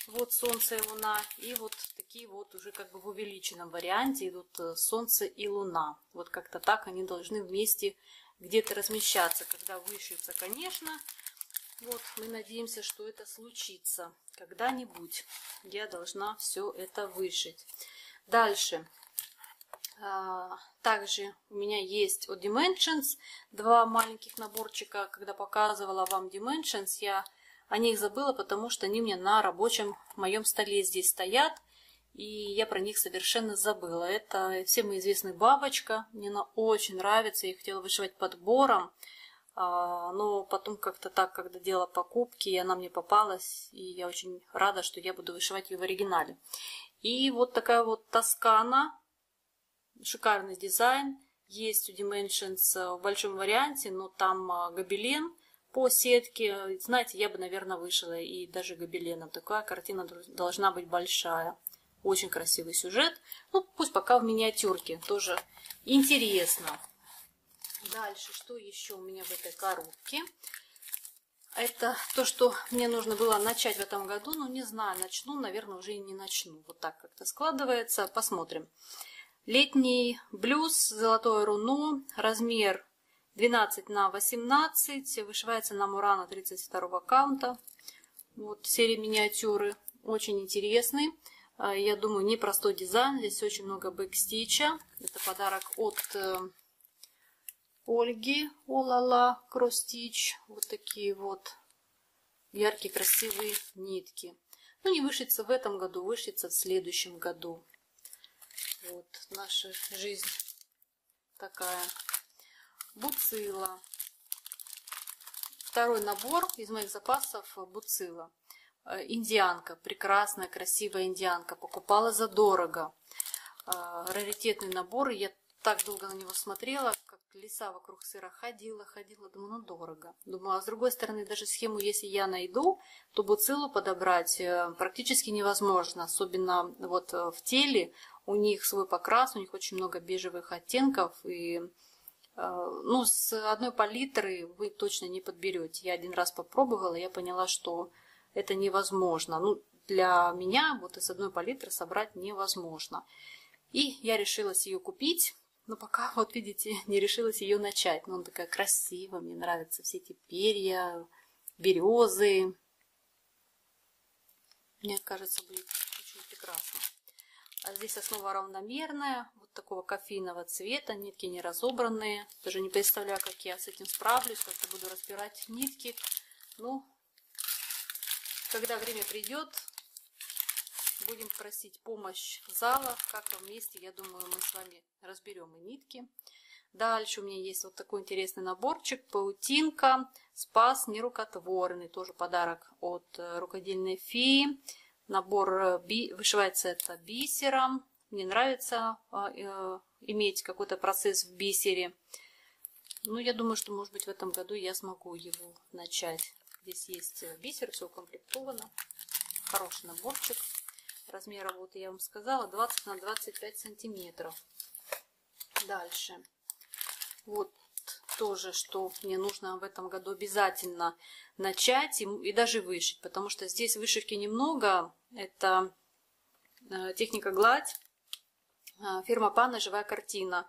Вот солнце и луна. И вот такие вот уже как бы в увеличенном варианте идут э, солнце и луна. Вот как-то так они должны вместе где-то размещаться. Когда вышьются, конечно. Вот, мы надеемся, что это случится когда-нибудь. Я должна все это вышить. Дальше. А, также у меня есть от Dimensions два маленьких наборчика. Когда показывала вам Dimensions, я о них забыла, потому что они мне на рабочем моем столе здесь стоят. и я про них совершенно забыла. Это всем известная бабочка, мне она очень нравится, я хотела вышивать подбором, а, но потом как-то так, когда делала покупки, и она мне попалась, и я очень рада, что я буду вышивать ее в оригинале. И вот такая вот Тоскана, шикарный дизайн, есть у Dimensions в большом варианте, но там а, гобелен по сетке. Знаете, я бы, наверное, вышила и даже гобеленом. Такая картина должна быть большая. Очень красивый сюжет. Ну, пусть пока в миниатюрке. Тоже интересно. Дальше, что еще у меня в этой коробке? Это то, что мне нужно было начать в этом году, но не знаю, начну, наверное, уже и не начну. Вот так как-то складывается. Посмотрим. Летний блюз, золотое руно, размер 12 на 18, вышивается на Мурана 32 каунта. Вот серия миниатюры, очень интересный. А, я думаю, непростой дизайн. Здесь очень много бэкстича. Это подарок от э, Ольги Олала Кростич. Вот такие вот яркие, красивые нитки. Ну, не вышится в этом году, вышится в следующем году. Вот наша жизнь такая. Буцила. Второй набор из моих запасов буцила. Э, индианка, прекрасная, красивая индианка. Покупала задорого. Э, раритетный набор. Я так долго на него смотрела, как леса вокруг сыра ходила, ходила. Думаю, ну дорого. Думаю, а с другой стороны, даже схему, если я найду, то буцилу подобрать э, практически невозможно. Особенно вот в теле у них свой покрас, у них очень много бежевых оттенков. И ну, с одной палитры вы точно не подберете. Я один раз попробовала, я поняла, что это невозможно. Ну, для меня вот из одной палитры собрать невозможно. И я решилась ее купить, но пока, вот видите, не решилась ее начать. Но она такая красивая, мне нравятся все эти перья, березы. Мне кажется, будет очень прекрасно. А здесь основа равномерная, вот такого кофейного цвета, нитки не разобранные. Даже не представляю, как я с этим справлюсь, как-то буду разбирать нитки. Ну, когда время придет, будем просить помощь зала. Как-то вместе, я думаю, мы с вами разберем и нитки. Дальше у меня есть вот такой интересный наборчик. Паутинка, спас нерукотворный. Тоже подарок от э, рукодельной феи. Набор э, би... вышивается это бисером. Мне нравится э, иметь какой-то процесс в бисере. Ну, я думаю, что, может быть, в этом году я смогу его начать. Здесь есть бисер, все укомплектовано. Хороший наборчик. Размера, вот я вам сказала, 20 на 25 сантиметров. Дальше. Вот тоже, что мне нужно в этом году обязательно начать и, и даже вышить, потому что здесь вышивки немного. Это э, техника гладь, э, фирма Панна «Живая картина».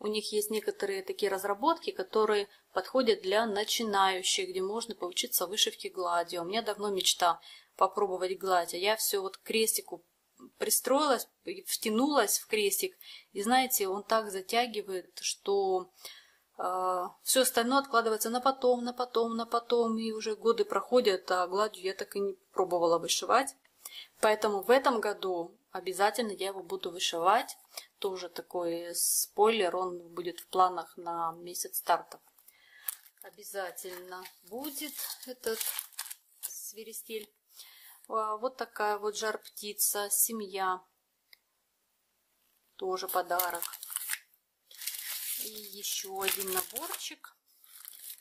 У них есть некоторые такие разработки, которые подходят для начинающих, где можно поучиться вышивке гладью. У меня давно мечта попробовать гладь, а я все вот к крестику пристроилась, втянулась в крестик, и знаете, он так затягивает, что э, все остальное откладывается на потом, на потом, на потом, и уже годы проходят, а гладью я так и не пробовала вышивать. Поэтому в этом году обязательно я его буду вышивать. Тоже такой спойлер, он будет в планах на месяц стартов. Обязательно будет этот свиристель. А, вот такая вот жар-птица, семья. Тоже подарок. И еще один наборчик.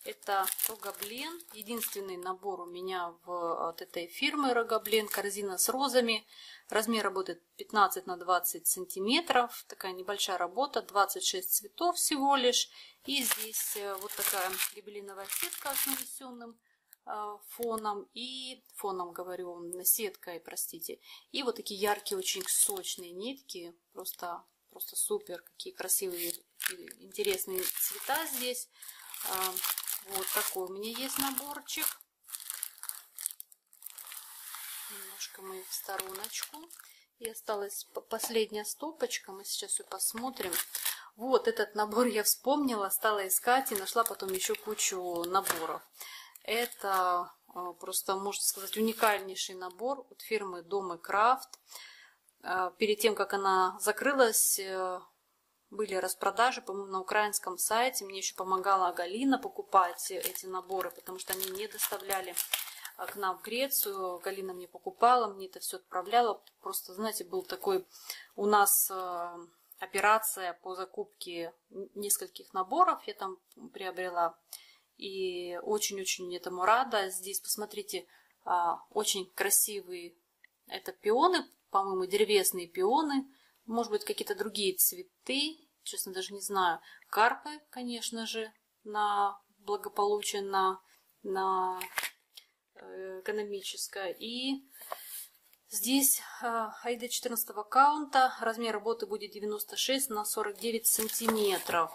Это Рогаблен. Единственный набор у меня в, от этой фирмы Рогаблен. Корзина с розами. Размер работает 15 на 20 сантиметров. Такая небольшая работа, 26 цветов всего лишь. И здесь э, вот такая гибелиновая сетка с нанесенным э, фоном и фоном говорю сеткой простите и вот такие яркие очень сочные нитки просто просто супер какие красивые интересные цвета здесь а, вот такой у меня есть наборчик немножко мы в стороночку. И осталась последняя стопочка. Мы сейчас ее посмотрим. Вот этот набор я вспомнила, стала искать и нашла потом еще кучу наборов. Это а, просто, можно сказать, уникальнейший набор от фирмы Дом и Крафт. э, перед тем, как она закрылась, были распродажи, по-моему, на украинском сайте. Мне еще помогала Галина покупать эти наборы, потому что они не доставляли к нам в Грецию. Галина мне покупала, мне это все отправляла. Просто, знаете, был такой у нас операция по закупке нескольких наборов. Я там приобрела. И очень-очень этому рада. Здесь, посмотрите, а, очень красивые это пионы, по-моему, древесные пионы. Может быть, какие-то другие цветы. Честно, даже не знаю. Карпы, конечно же, на благополучие, на, на э, экономическое. И здесь ID а, 14 аккаунта. Размер работы будет 96 на 49 сантиметров.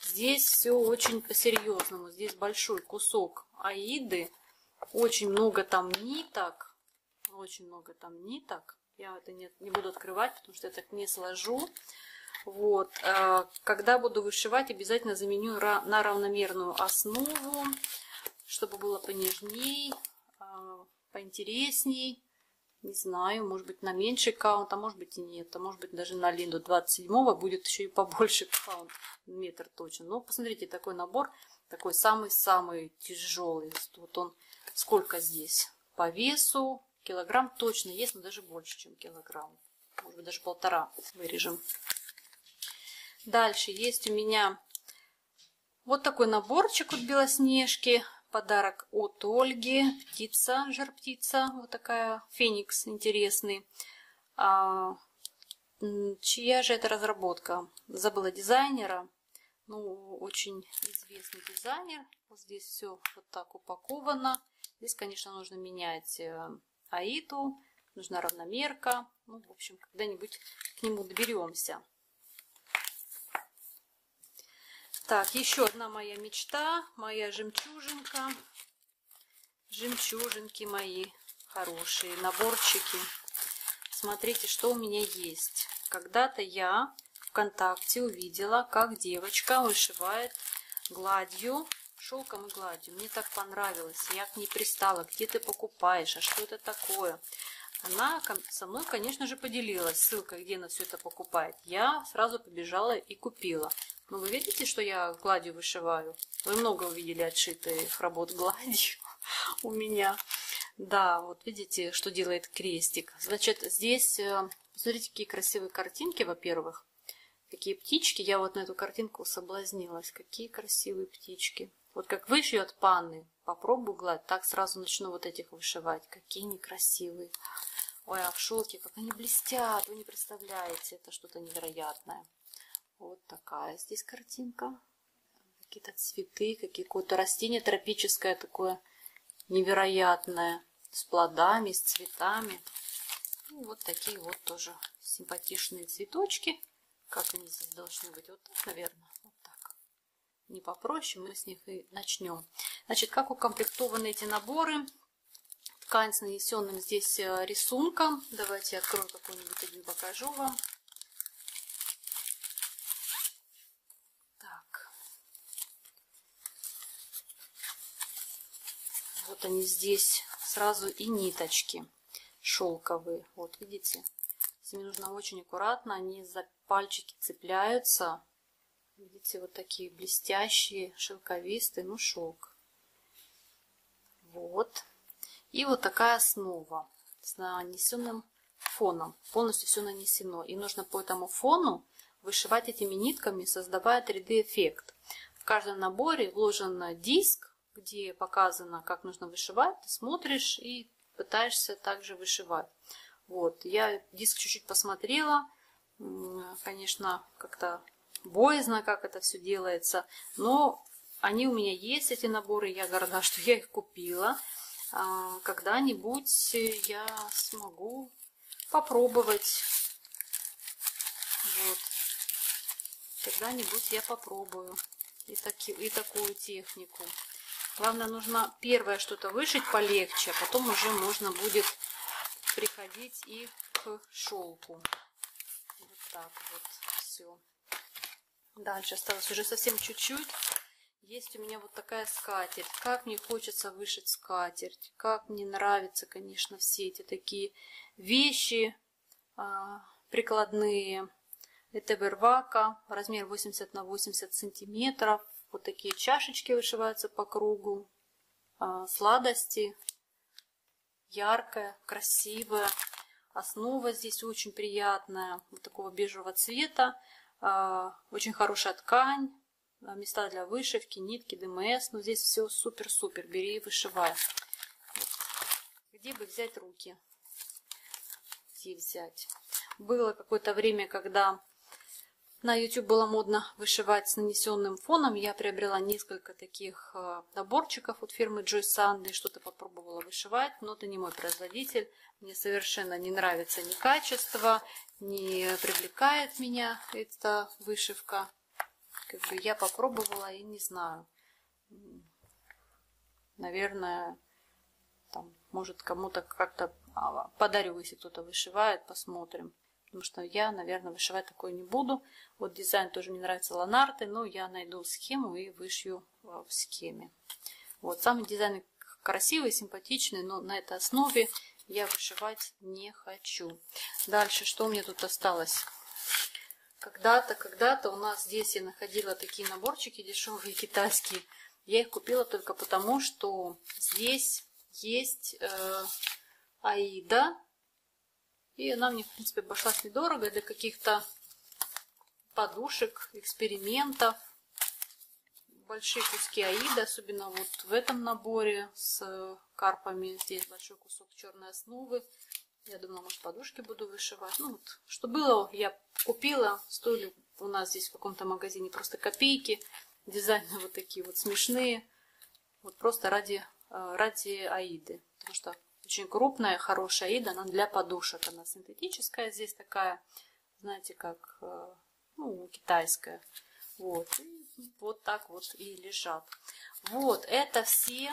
Здесь все очень по-серьезному. Здесь большой кусок аиды. Очень много там ниток. Очень много там ниток. Я это не, не буду открывать, потому что я так не сложу. Вот. Э, когда буду вышивать, обязательно заменю на равномерную основу, чтобы было понежней, э, поинтересней. Не знаю, может быть на меньший каунт, а может быть и нет. А может быть даже на Линду 27 будет еще и побольше каунт, метр точно. Но посмотрите, такой набор, такой самый-самый тяжелый. Вот он сколько здесь? По весу килограмм точно есть, но даже больше, чем килограмм. Может быть даже полтора вырежем. Дальше есть у меня вот такой наборчик от Белоснежки подарок от Ольги. Птица, жар-птица, вот такая, феникс интересный. А, чья же это разработка? Забыла дизайнера. Ну, очень известный дизайнер. Вот здесь все вот так упаковано. Здесь, конечно, нужно менять э, аиту, нужна равномерка. Ну, в общем, когда-нибудь к нему доберемся. Так, еще одна моя мечта, моя жемчужинка. Жемчужинки мои хорошие, наборчики. Смотрите, что у меня есть. Когда-то я ВКонтакте увидела, как девочка вышивает гладью, шелком и гладью. Мне так понравилось. Я к ней пристала. Где ты покупаешь? А что это такое? Она со мной, конечно же, поделилась ссылкой, где она все это покупает. Я сразу побежала и купила. Ну, вы видите, что я гладью вышиваю? Вы много увидели отшитых работ гладью [LAUGHS] у меня. Да, вот видите, что делает крестик. Значит, здесь, э, смотрите, какие красивые картинки, во-первых. Какие птички. Я вот на эту картинку соблазнилась. Какие красивые птички. Вот как вышьет панны, попробую гладь, так сразу начну вот этих вышивать. Какие они красивые. Ой, а в шелке, как они блестят, вы не представляете, это что-то невероятное. Вот такая здесь картинка. Какие-то цветы, какие-то растение тропическое такое невероятное. С плодами, с цветами. И вот такие вот тоже симпатичные цветочки. Как они здесь должны быть? Вот так, наверное. Так. Не попроще, мы с них и начнем. Значит, как укомплектованы эти наборы. Ткань с нанесенным здесь э, рисунком. Давайте я открою какой-нибудь один, покажу вам. Вот они здесь сразу и ниточки шелковые. Вот видите, с ними нужно очень аккуратно, они за пальчики цепляются. Видите, вот такие блестящие, шелковистые, ну шелк. Вот. И вот такая основа с нанесенным фоном. Полностью все нанесено. И нужно по этому фону вышивать этими нитками, создавая 3D-эффект. В каждом наборе вложен диск где показано, как нужно вышивать, ты смотришь и пытаешься также вышивать. Вот, я диск чуть-чуть посмотрела, конечно, как-то боязно, как это все делается, но они у меня есть, эти наборы, я горда, что я их купила. А, когда-нибудь я смогу попробовать. Вот. Когда-нибудь я попробую и, таки, и такую технику. Главное, нужно первое что-то вышить полегче, а потом уже можно будет приходить и к шелку. Вот так вот все. Дальше осталось уже совсем чуть-чуть. Есть у меня вот такая скатерть. Как мне хочется вышить скатерть. Как мне нравятся, конечно, все эти такие вещи. прикладные. Это вервака, размер 80 на 80 сантиметров. Вот такие чашечки вышиваются по кругу. Сладости. Яркая, красивая. Основа здесь очень приятная, вот такого бежевого цвета. Очень хорошая ткань. Места для вышивки, нитки, ДМС. Но здесь все супер-супер. Бери и вышивай. Где бы взять руки? Где взять? Было какое-то время, когда на YouTube было модно вышивать с нанесенным фоном. Я приобрела несколько таких э, наборчиков от фирмы Joy Sandy. Что-то попробовала вышивать, но это не мой производитель. Мне совершенно не нравится ни качество, не привлекает меня эта вышивка. Как бы я попробовала и не знаю. Наверное, там, может, кому-то как-то а, подарю, если кто-то вышивает, посмотрим. Потому что я, наверное, вышивать такое не буду. Вот дизайн тоже мне нравится ланарты, но я найду схему и вышью а, в схеме. Вот, сам дизайн красивый, симпатичный, но на этой основе я вышивать не хочу. Дальше, что меня тут осталось? Когда-то, когда-то у нас здесь я находила такие наборчики дешевые [LAUGHS] китайские. Я их купила только потому, что здесь есть э, Аида. И она мне, в принципе, обошлась недорого для каких-то подушек, экспериментов. Большие куски Аида, особенно вот в этом наборе с карпами. Здесь большой кусок черной основы. Я думала, может, подушки буду вышивать. Ну вот, что было, я купила. Стоили у нас здесь в каком-то магазине просто копейки. Дизайны вот такие вот смешные. Вот просто ради Э, ради аиды. Потому что очень крупная, хорошая аида, она для подушек. Она синтетическая здесь такая, знаете, как э, ну, китайская. Вот. И вот так вот и лежат. Вот, это все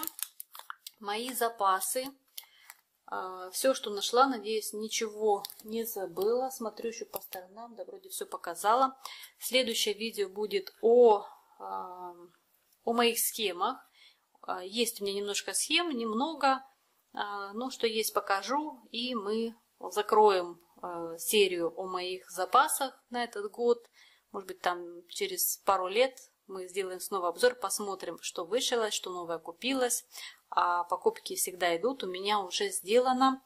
мои запасы. Э, все, что нашла, надеюсь, ничего не забыла. Смотрю еще по сторонам, да, вроде все показала. Следующее видео будет о, о моих схемах. А, есть у меня немножко схем, немного, а, но что есть покажу, и мы закроем а, серию о моих запасах на этот год. Может быть, там через пару лет мы сделаем снова обзор, посмотрим, что вышилось, что новое купилось. А покупки всегда идут. У меня уже сделано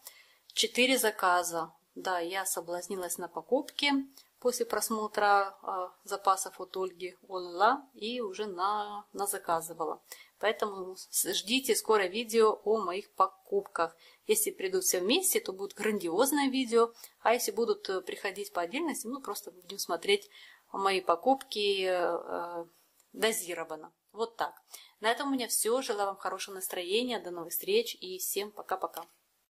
4 заказа. Да, я соблазнилась на покупки после просмотра э, запасов от Ольги Олла и уже на, на заказывала. Поэтому ждите скоро видео о моих покупках. Если придут все вместе, то будет грандиозное видео. А если будут э, приходить по отдельности, ну просто будем смотреть мои покупки э, дозированно. Вот так. На этом у меня все. Желаю вам хорошего настроения. До новых встреч и всем пока-пока.